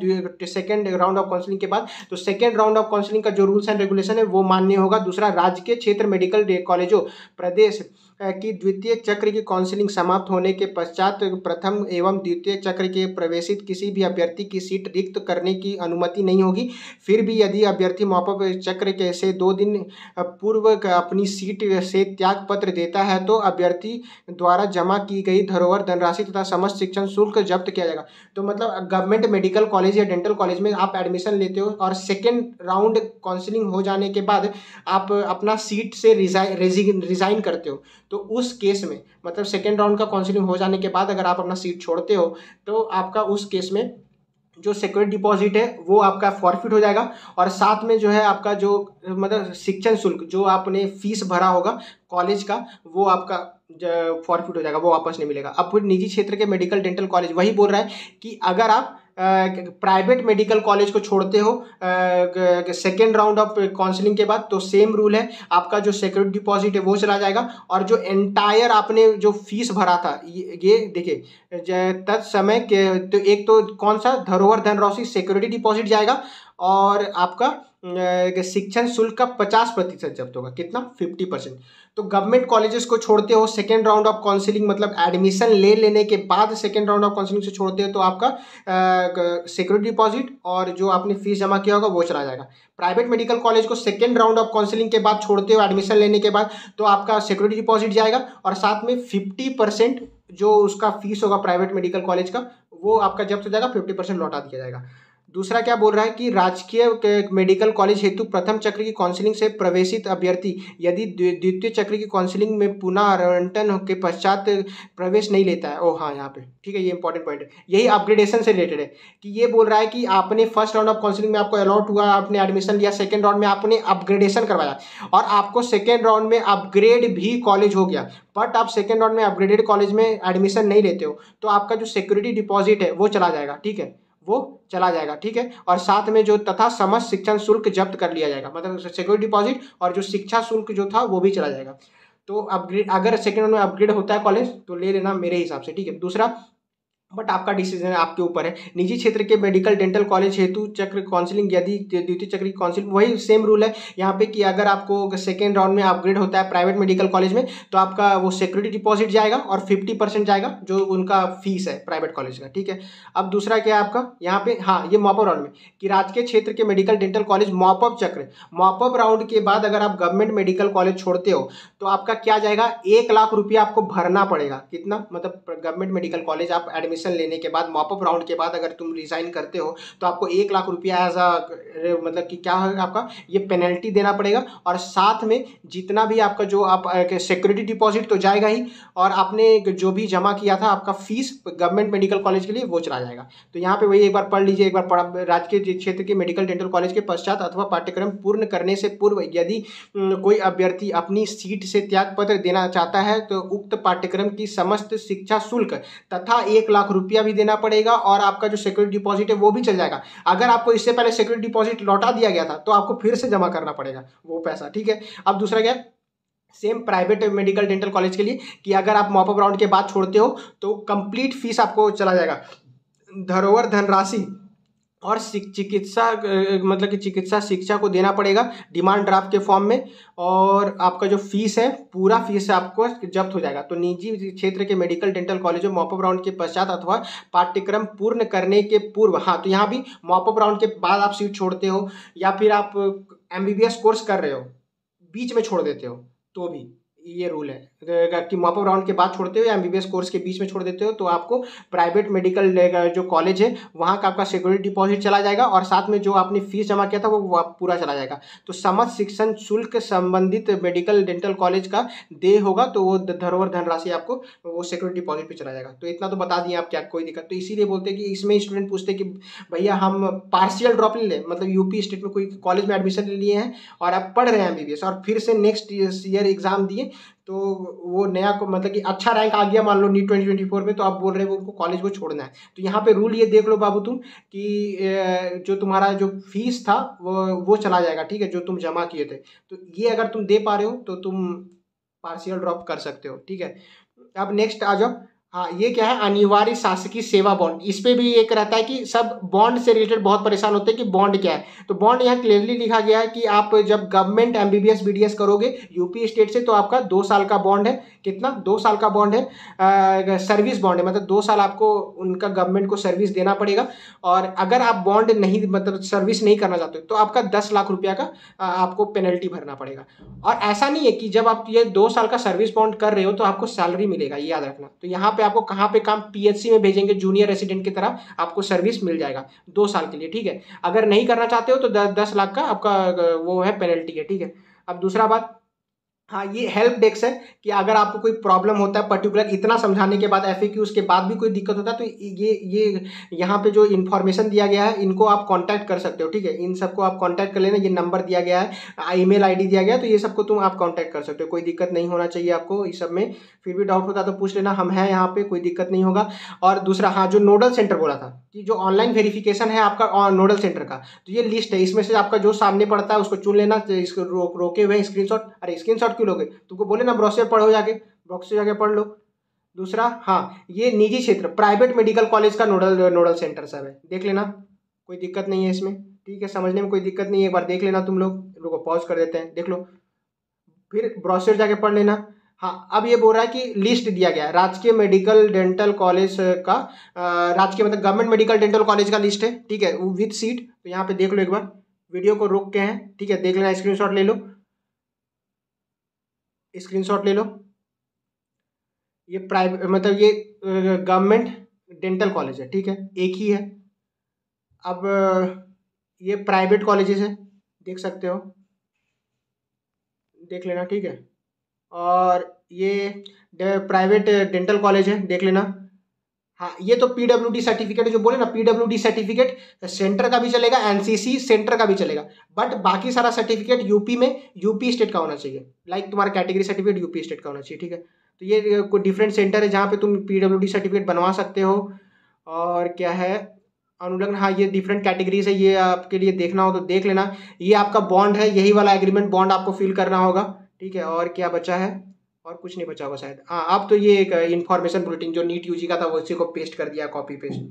सेकेंड राउंड ऑफ़ काउंसलिंग के बाद तो सेकेंड राउंड ऑफ़ काउंसलिंग का जो रूल्स एंड रेगुलेशन है वो मान्य होगा। दूसरा राज्य के क्षेत्र मेडिकल कॉलेजों प्रदेश। की द्वितीय चक्र की काउंसलिंग समाप्त होने के पश्चात प्रथम एवं द्वितीय चक्र के प्रवेशित किसी भी अभ्यर्थी की सीट रिक्त करने की अनुमति नहीं होगी। फिर भी यदि अभ्यर्थी मॉपअप चक्र के से दो दिन पूर्व अपनी सीट से त्याग पत्र देता है तो अभ्यर्थी द्वारा जमा की गई धरोहर, धनराशि तथा समस्त शिक्षण शुल्क जब्त किया जाएगा। तो मतलब गवर्नमेंट मेडिकल कॉलेज या डेंटल कॉलेज में आप एडमिशन लेते हो और सेकेंड राउंड काउंसलिंग हो जाने के बाद आप अपना सीट से रिजाइन रिजाइन करते हो। तो उस केस में मतलब सेकेंड राउंड का काउंसिलिंग हो जाने के बाद अगर आप अपना सीट छोड़ते हो तो आपका उस केस में जो सिक्योरिटी डिपॉजिट है, वो आपका फॉरफिट हो जाएगा और साथ में जो है आपका जो मतलब शिक्षण शुल्क जो आपने फ़ीस भरा होगा कॉलेज का, वो आपका फॉरफिट हो जाएगा, वो वापस नहीं मिलेगा। अब फिर निजी क्षेत्र के मेडिकल डेंटल कॉलेज वही बोल रहा है कि अगर आप प्राइवेट मेडिकल कॉलेज को छोड़ते हो सेकेंड राउंड ऑफ़ काउंसलिंग के बाद तो सेम रूल है, आपका जो सिक्योरिटी डिपॉजिट है वो चला जाएगा और जो एंटायर आपने जो फ़ीस भरा था, ये देखिए तत्समय के तो एक तो कौन सा? धरोहर धनराशि सिक्योरिटी डिपॉजिट जाएगा और आपका शिक्षण शुल्क का पचास प्रतिशत जब्त होगा, कितना? फिफ्टी परसेंट तो गवर्नमेंट कॉलेजेस को छोड़ते हो सेकेंड राउंड ऑफ़ काउंसिलिंग मतलब एडमिशन ले लेने के बाद सेकेंड राउंड ऑफ़ काउंसिलिंग से छोड़ते हो तो आपका सिक्योरिटी डिपॉजिट और जो आपने फ़ीस जमा किया होगा, वो चला जाएगा। प्राइवेट मेडिकल कॉलेज को सेकेंड राउंड ऑफ़ काउंसिलिंग के बाद छोड़ते हो एडमिशन लेने के बाद तो आपका सिक्योरिटी डिपॉजिट जाएगा और साथ में फिफ्टी परसेंट जो उसका फ़ीस होगा प्राइवेट मेडिकल कॉलेज का, वो आपका जब्त हो जाएगा फिफ्टी परसेंट लौटा दिया जाएगा। दूसरा क्या बोल रहा है कि राजकीय मेडिकल कॉलेज हेतु प्रथम चक्र की काउंसलिंग से प्रवेशित अभ्यर्थी, यदि द्वितीय चक्र की काउंसलिंग में पुनः आवंटन के पश्चात प्रवेश नहीं लेता है। ओ हाँ यहाँ पे। ठीक है, ये इंपॉर्टेंट पॉइंट है। यही अपग्रेडेशन से रिलेटेड है कि ये बोल रहा है कि आपने फ़र्स्ट राउंड ऑफ़ काउंसलिंग में आपको अलॉट हुआ, आपने एडमिशन लिया सेकेंड राउंड में आपने अपग्रेडेशन करवाया और आपको सेकेंड राउंड में अपग्रेड भी कॉलेज हो गया बट आप सेकेंड राउंड में अपग्रेडेड कॉलेज में एडमिशन नहीं लेते हो तो आपका जो सिक्योरिटी डिपॉजिट है, वो चला जाएगा। ठीक है? वो चला जाएगा, ठीक है? और साथ में जो तथा समस्त शिक्षण शुल्क जब्त कर लिया जाएगा मतलब सिक्योरिटी डिपॉजिट और जो शिक्षा शुल्क जो था वो भी चला जाएगा। तो अपग्रेड अगर सेकेंड में अपग्रेड होता है कॉलेज तो ले लेना मेरे हिसाब से, ठीक है? दूसरा बट आपका डिसीज़न आपके ऊपर है। निजी क्षेत्र के मेडिकल डेंटल कॉलेज हेतु, चक्र काउंसिलिंग यदि द्वितीय चक्र की काउंसिलिंग वही सेम रूल है। यहाँ पे कि अगर आपको सेकेंड राउंड में अपग्रेड होता है प्राइवेट मेडिकल कॉलेज में तो आपका वो सिक्योरिटी डिपॉजिट जाएगा और फिफ्टी परसेंट जाएगा जो उनका फ़ीस है प्राइवेट कॉलेज का, ठीक है? अब दूसरा क्या है आपका? यहाँ पे हाँ ये मॉपअप राउंड में, कि राजकीय क्षेत्र के medical dental college mop up चक्र मॉपअप राउंड के बाद अगर आप गवर्नमेंट मेडिकल कॉलेज छोड़ते हो तो आपका क्या जाएगा? एक लाख रुपया आपको भरना पड़ेगा। कितना? मतलब गवर्नमेंट मेडिकल कॉलेज आप एडमिशन लेने के बाद मॉपअप राउंड के बाद अगर तुम रिजाइन करते हो तो आपको एक लाख रुपया एज अ मतलब कि क्या होगा आपका? ये पेनल्टी देना पड़ेगा और साथ में जितना भी आपका जो आप सिक्योरिटी डिपॉजिट तो जाएगा ही और आपने जो भी जमा किया था, आपका फ़ीस गवर्नमेंट मेडिकल कॉलेज के लिए वो चला जाएगा। तो यहाँ पे वही एक बार पढ़ लीजिए, एक बार राजकीय क्षेत्र के मेडिकल डेंटल कॉलेज के पश्चात अथवा पाठ्यक्रम पूर्ण करने से पूर्व यदि कोई अभ्यर्थी अपनी सीट से त्याग पत्र देना चाहता है तो उक्त पाठ्यक्रम की समस्त शिक्षा शुल्क तथा एक लाख रुपया भी देना पड़ेगा और आपका जो सिक्योरिटी डिपॉजिट है वो भी चल जाएगा। अगर आपको इससे पहले सिक्योरिटी डिपॉजिट लौटा दिया गया था तो आपको फिर से जमा करना पड़ेगा वो पैसा, ठीक है? अब दूसरा क्या same private medical dental college के लिए कि अगर आप मॉपअप राउंड के बाद छोड़ते हो तो कंप्लीट फ़ीस आपको चला जाएगा। धरोहर, धनराशि और चिकित्सा मतलब कि चिकित्सा शिक्षा को देना पड़ेगा डिमांड ड्राफ्ट के फॉर्म में और आपका जो फ़ीस है, पूरा फ़ीस आपको जब्त हो जाएगा। तो निजी क्षेत्र के मेडिकल, डेंटल कॉलेजों मॉपअप राउंड के पश्चात अथवा पाठ्यक्रम पूर्ण करने के पूर्व हाँ तो यहाँ भी मॉपअप राउंड के बाद आप सीट छोड़ते हो या फिर आप एमबीबीएस कोर्स कर रहे हो, बीच में छोड़ देते हो तो भी ये रूल है। कि मॉपअप राउंड के बाद छोड़ते हो या एमबीबीएस कोर्स के बीच में छोड़ देते हो तो आपको प्राइवेट मेडिकल जो कॉलेज है, वहाँ का आपका सिक्योरिटी डिपॉजिट चला जाएगा और साथ में जो आपने फ़ीस जमा किया था, वो पूरा चला जाएगा। तो समस्त शिक्षण शुल्क संबंधित मेडिकल डेंटल कॉलेज का दे होगा तो वो धरोहर धनराशि आपको वो सिक्योरिटी डिपॉजिट पर चला जाएगा। तो इतना तो बता दिए आप क्या, कोई दिक्कत? तो इसीलिए बोलते हैं कि इसमें स्टूडेंट पूछते कि, भैया, हम पार्शियल ड्रॉप ले लें। मतलब यूपी स्टेट में कोई कॉलेज में एडमिशन ले लिए हैं और आप पढ़ रहे हैं एमबीबीएस और फिर से नेक्स्ट ईयर एग्ज़ाम दिए तो वो नया को मतलब कि अच्छा रैंक आ गया मान लो नीट ट्वेंटी ट्वेंटी फोर में तो आप बोल रहे हो उनको कॉलेज को छोड़ना है। तो यहाँ पे रूल ये देख लो बाबू तुम कि जो तुम्हारा जो फ़ीस था, वो वो चला जाएगा, ठीक है, जो तुम जमा किए थे। तो ये अगर तुम दे पा रहे हो तो तुम पार्सियल ड्रॉप कर सकते हो, ठीक है। अब नेक्स्ट आ जाओ। हाँ ये क्या है? अनिवार्य शासकीय सेवा बॉन्ड इस पर भी एक रहता है कि सब बॉन्ड से रिलेटेड बहुत परेशान होते हैं कि बॉन्ड क्या है। तो बॉन्ड यहाँ क्लियरली लिखा गया है कि आप जब गवर्नमेंट एमबीबीएस बीडीएस करोगे यूपी स्टेट से तो आपका दो साल का बॉन्ड है। कितना? दो साल का बॉन्ड है। आ, सर्विस बॉन्ड है। मतलब दो साल आपको उनका गवर्नमेंट को सर्विस देना पड़ेगा। और अगर आप बॉन्ड नहीं मतलब सर्विस नहीं करना चाहते तो आपका दस लाख रुपया का आपको पेनल्टी भरना पड़ेगा। और ऐसा नहीं है कि जब आप ये दो साल का सर्विस बॉन्ड कर रहे हो तो आपको सैलरी मिलेगा। याद रखना। तो यहाँ पे आपको कहाँ पे काम पीएचसी में भेजेंगे जूनियर रेसिडेंट की तरह आपको सर्विस मिल जाएगा दो साल के लिए, ठीक है? अगर नहीं करना चाहते हो तो दस लाख का आपका वो है पेनल्टी है, ठीक है? अब दूसरा बात हाँ ये हेल्प डेस्क है कि अगर आपको कोई प्रॉब्लम होता है पर्टिकुलर इतना समझाने के बाद एफ़ उसके बाद भी कोई दिक्कत होता है तो ये ये यहाँ पे जो इन्फॉर्मेशन दिया गया है, इनको आप कांटेक्ट कर सकते हो, ठीक है? इन सबको आप कांटेक्ट कर लेना, ये नंबर दिया गया है ईमेल आईडी दिया गया है तो ये सबको तुम आप कांटेक्ट कर सकते हो, कोई दिक्कत नहीं होना चाहिए आपको, इस सब में। फिर भी डाउट होता तो पूछ लेना, हम हैं यहाँ पर कोई दिक्कत नहीं होगा। और दूसरा हाँ जो नोडल सेंटर बोला था, कि जो ऑनलाइन वेरिफिकेशन है आपका नोडल सेंटर का तो ये लिस्ट है, इसमें से आपका जो सामने पड़ता है, उसको चुन लेना इसको रोके हुए स्क्रीन अरे स्क्रीन क्यों लोगे? तुमको बोले ना ब्रोशर पढ़ो जाके। ब्रॉक्स जाके पढ़ लो। दूसरा हाँ ये निजी क्षेत्र प्राइवेट मेडिकल कॉलेज का नोडल नोडल सेंटर सब है। देख लेना, कोई दिक्कत नहीं है इसमें। ठीक है, समझने में कोई दिक्कत नहीं है। एक बार देख लेना तुम लोग। लोगों पॉज कर देते हैं। देख लो। फिर ब्रोशर जाके पढ़ लेना। हाँ अब ये बोल रहा है कि लिस्ट दिया गया राजकीय मेडिकल डेंटल कॉलेज का राजकीय मतलब गवर्नमेंट मेडिकल डेंटल कॉलेज का लिस्ट है। ठीक है विथ सीट तो यहाँ पे देख लो एक बार। वीडियो को रोक के हैं। ठीक है, देख लेना स्क्रीनशॉट ले लो। स्क्रीनशॉट ले लो। ये प्राइवेट मतलब ये गवर्नमेंट डेंटल कॉलेज है, ठीक है? एक ही है। अब ये प्राइवेट कॉलेजेस है, देख सकते हो। देख लेना, ठीक है? और ये प्राइवेट डेंटल कॉलेज है, देख लेना। हाँ ये तो पीडब्ल्यू सर्टिफिकेट जो बोले ना पीडब्ल्यू सर्टिफिकेट सेंटर का भी चलेगा एनसीसी सेंटर का भी चलेगा। बट बाकी सारा सर्टिफिकेट यूपी में यूपी स्टेट का होना चाहिए। लाइक तुम्हारा कैटेगरी सर्टिफिकेट यूपी स्टेट का होना चाहिए, ठीक है? तो ये कोई डिफरेंट सेंटर है जहाँ पे तुम पीडब्ल्यू सर्टिफिकेट बनवा सकते हो। और क्या है? अनुलग्न हाँ ये डिफरेंट कैटेगरीज है, ये आपके लिए देखना हो तो देख लेना। ये आपका बॉन्ड है, यही वाला एग्रीमेंट बॉन्ड आपको फिल करना होगा, ठीक है? और क्या बचा है? और कुछ नहीं बचा होगा शायद। हाँ अब तो ये एक इन्फॉर्मेशन बुलेटिन जो नीट यूजी का था, वो उसी को पेस्ट कर दिया कॉपी पेस्ट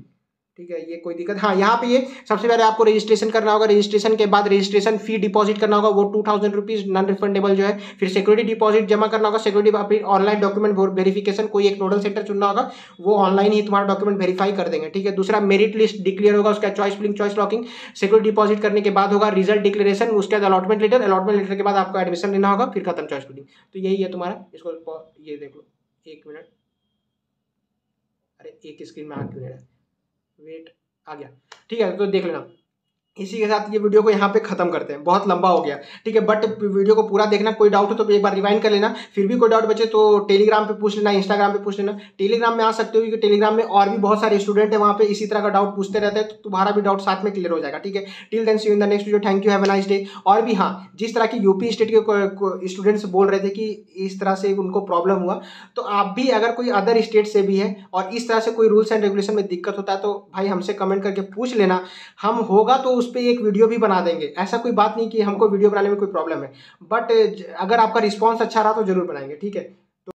ठीक है, ये कोई दिक्कत हाँ यहाँ पे ये सबसे पहले आपको रजिस्ट्रेशन करना होगा। रजिस्ट्रेशन के बाद रजिस्ट्रेशन फ़ी डिपॉजिट करना होगा। वो two thousand rupees non refundable जो है, फिर सिक्योरिटी डिपॉजिट जमा करना होगा। सिक्योरिटी ऑनलाइन डॉक्यूमेंट वेरिफिकेशन कोई एक नोडल सेंटर चुनना होगा, वो ऑनलाइन ही तुम्हारा डॉक्यूमेंट वेरीफाई कर देंगे। ठीक है, दूसरा मेरिट लिस्ट डिक्लेयर होगा, उसका choice filling choice locking security deposit करने के बाद होगा रिज़ल्ट डिक्लेरेशन उसके बाद अलॉटमेंट लेटर अलॉटमेंट लेटर के बाद आपको एडमिशन लेना होगा, फिर खत्म चॉइस फिलिंग तो यही है तुम्हारा। इसको ये देख लो, एक मिनट अरे, एक स्क्रीन में आ क्यों वेट आ गया। ठीक है तो देख लेना। इसी के साथ ये वीडियो को यहाँ पे खत्म करते हैं। बहुत लंबा हो गया। ठीक है बट वीडियो को पूरा देखना, कोई डाउट हो तो एक बार रिवाइंड कर लेना। फिर भी कोई डाउट बचे तो टेलीग्राम पे पूछ लेना इंस्टाग्राम पे पूछ लेना। टेलीग्राम में आ सकते हो, क्योंकि टेलीग्राम में और भी बहुत सारे स्टूडेंट है, वहाँ पे इसी तरह का डाउट पूछते रहते हैं तो तुम्हारा भी डाउट साथ में क्लियर हो जाएगा। ठीक है till then see in the next video thank you have nice day और भी हाँ जिस तरह की यूपी स्टेट के स्टूडेंट्स बोल रहे थे कि इस तरह से उनको प्रॉब्लम हुआ तो आप भी अगर कोई अदर स्टेट से भी है और इस तरह से कोई रूल्स एंड रेगुलेशन में दिक्कत होता है तो भाई हमसे कमेंट करके पूछ लेना। हम होगा तो पर एक वीडियो भी बना देंगे। ऐसा कोई बात नहीं कि हमको वीडियो बनाने में कोई प्रॉब्लम है। बट अगर आपका रिस्पॉन्स अच्छा रहा तो ज़रूर बनाएँगे, ठीक है? तो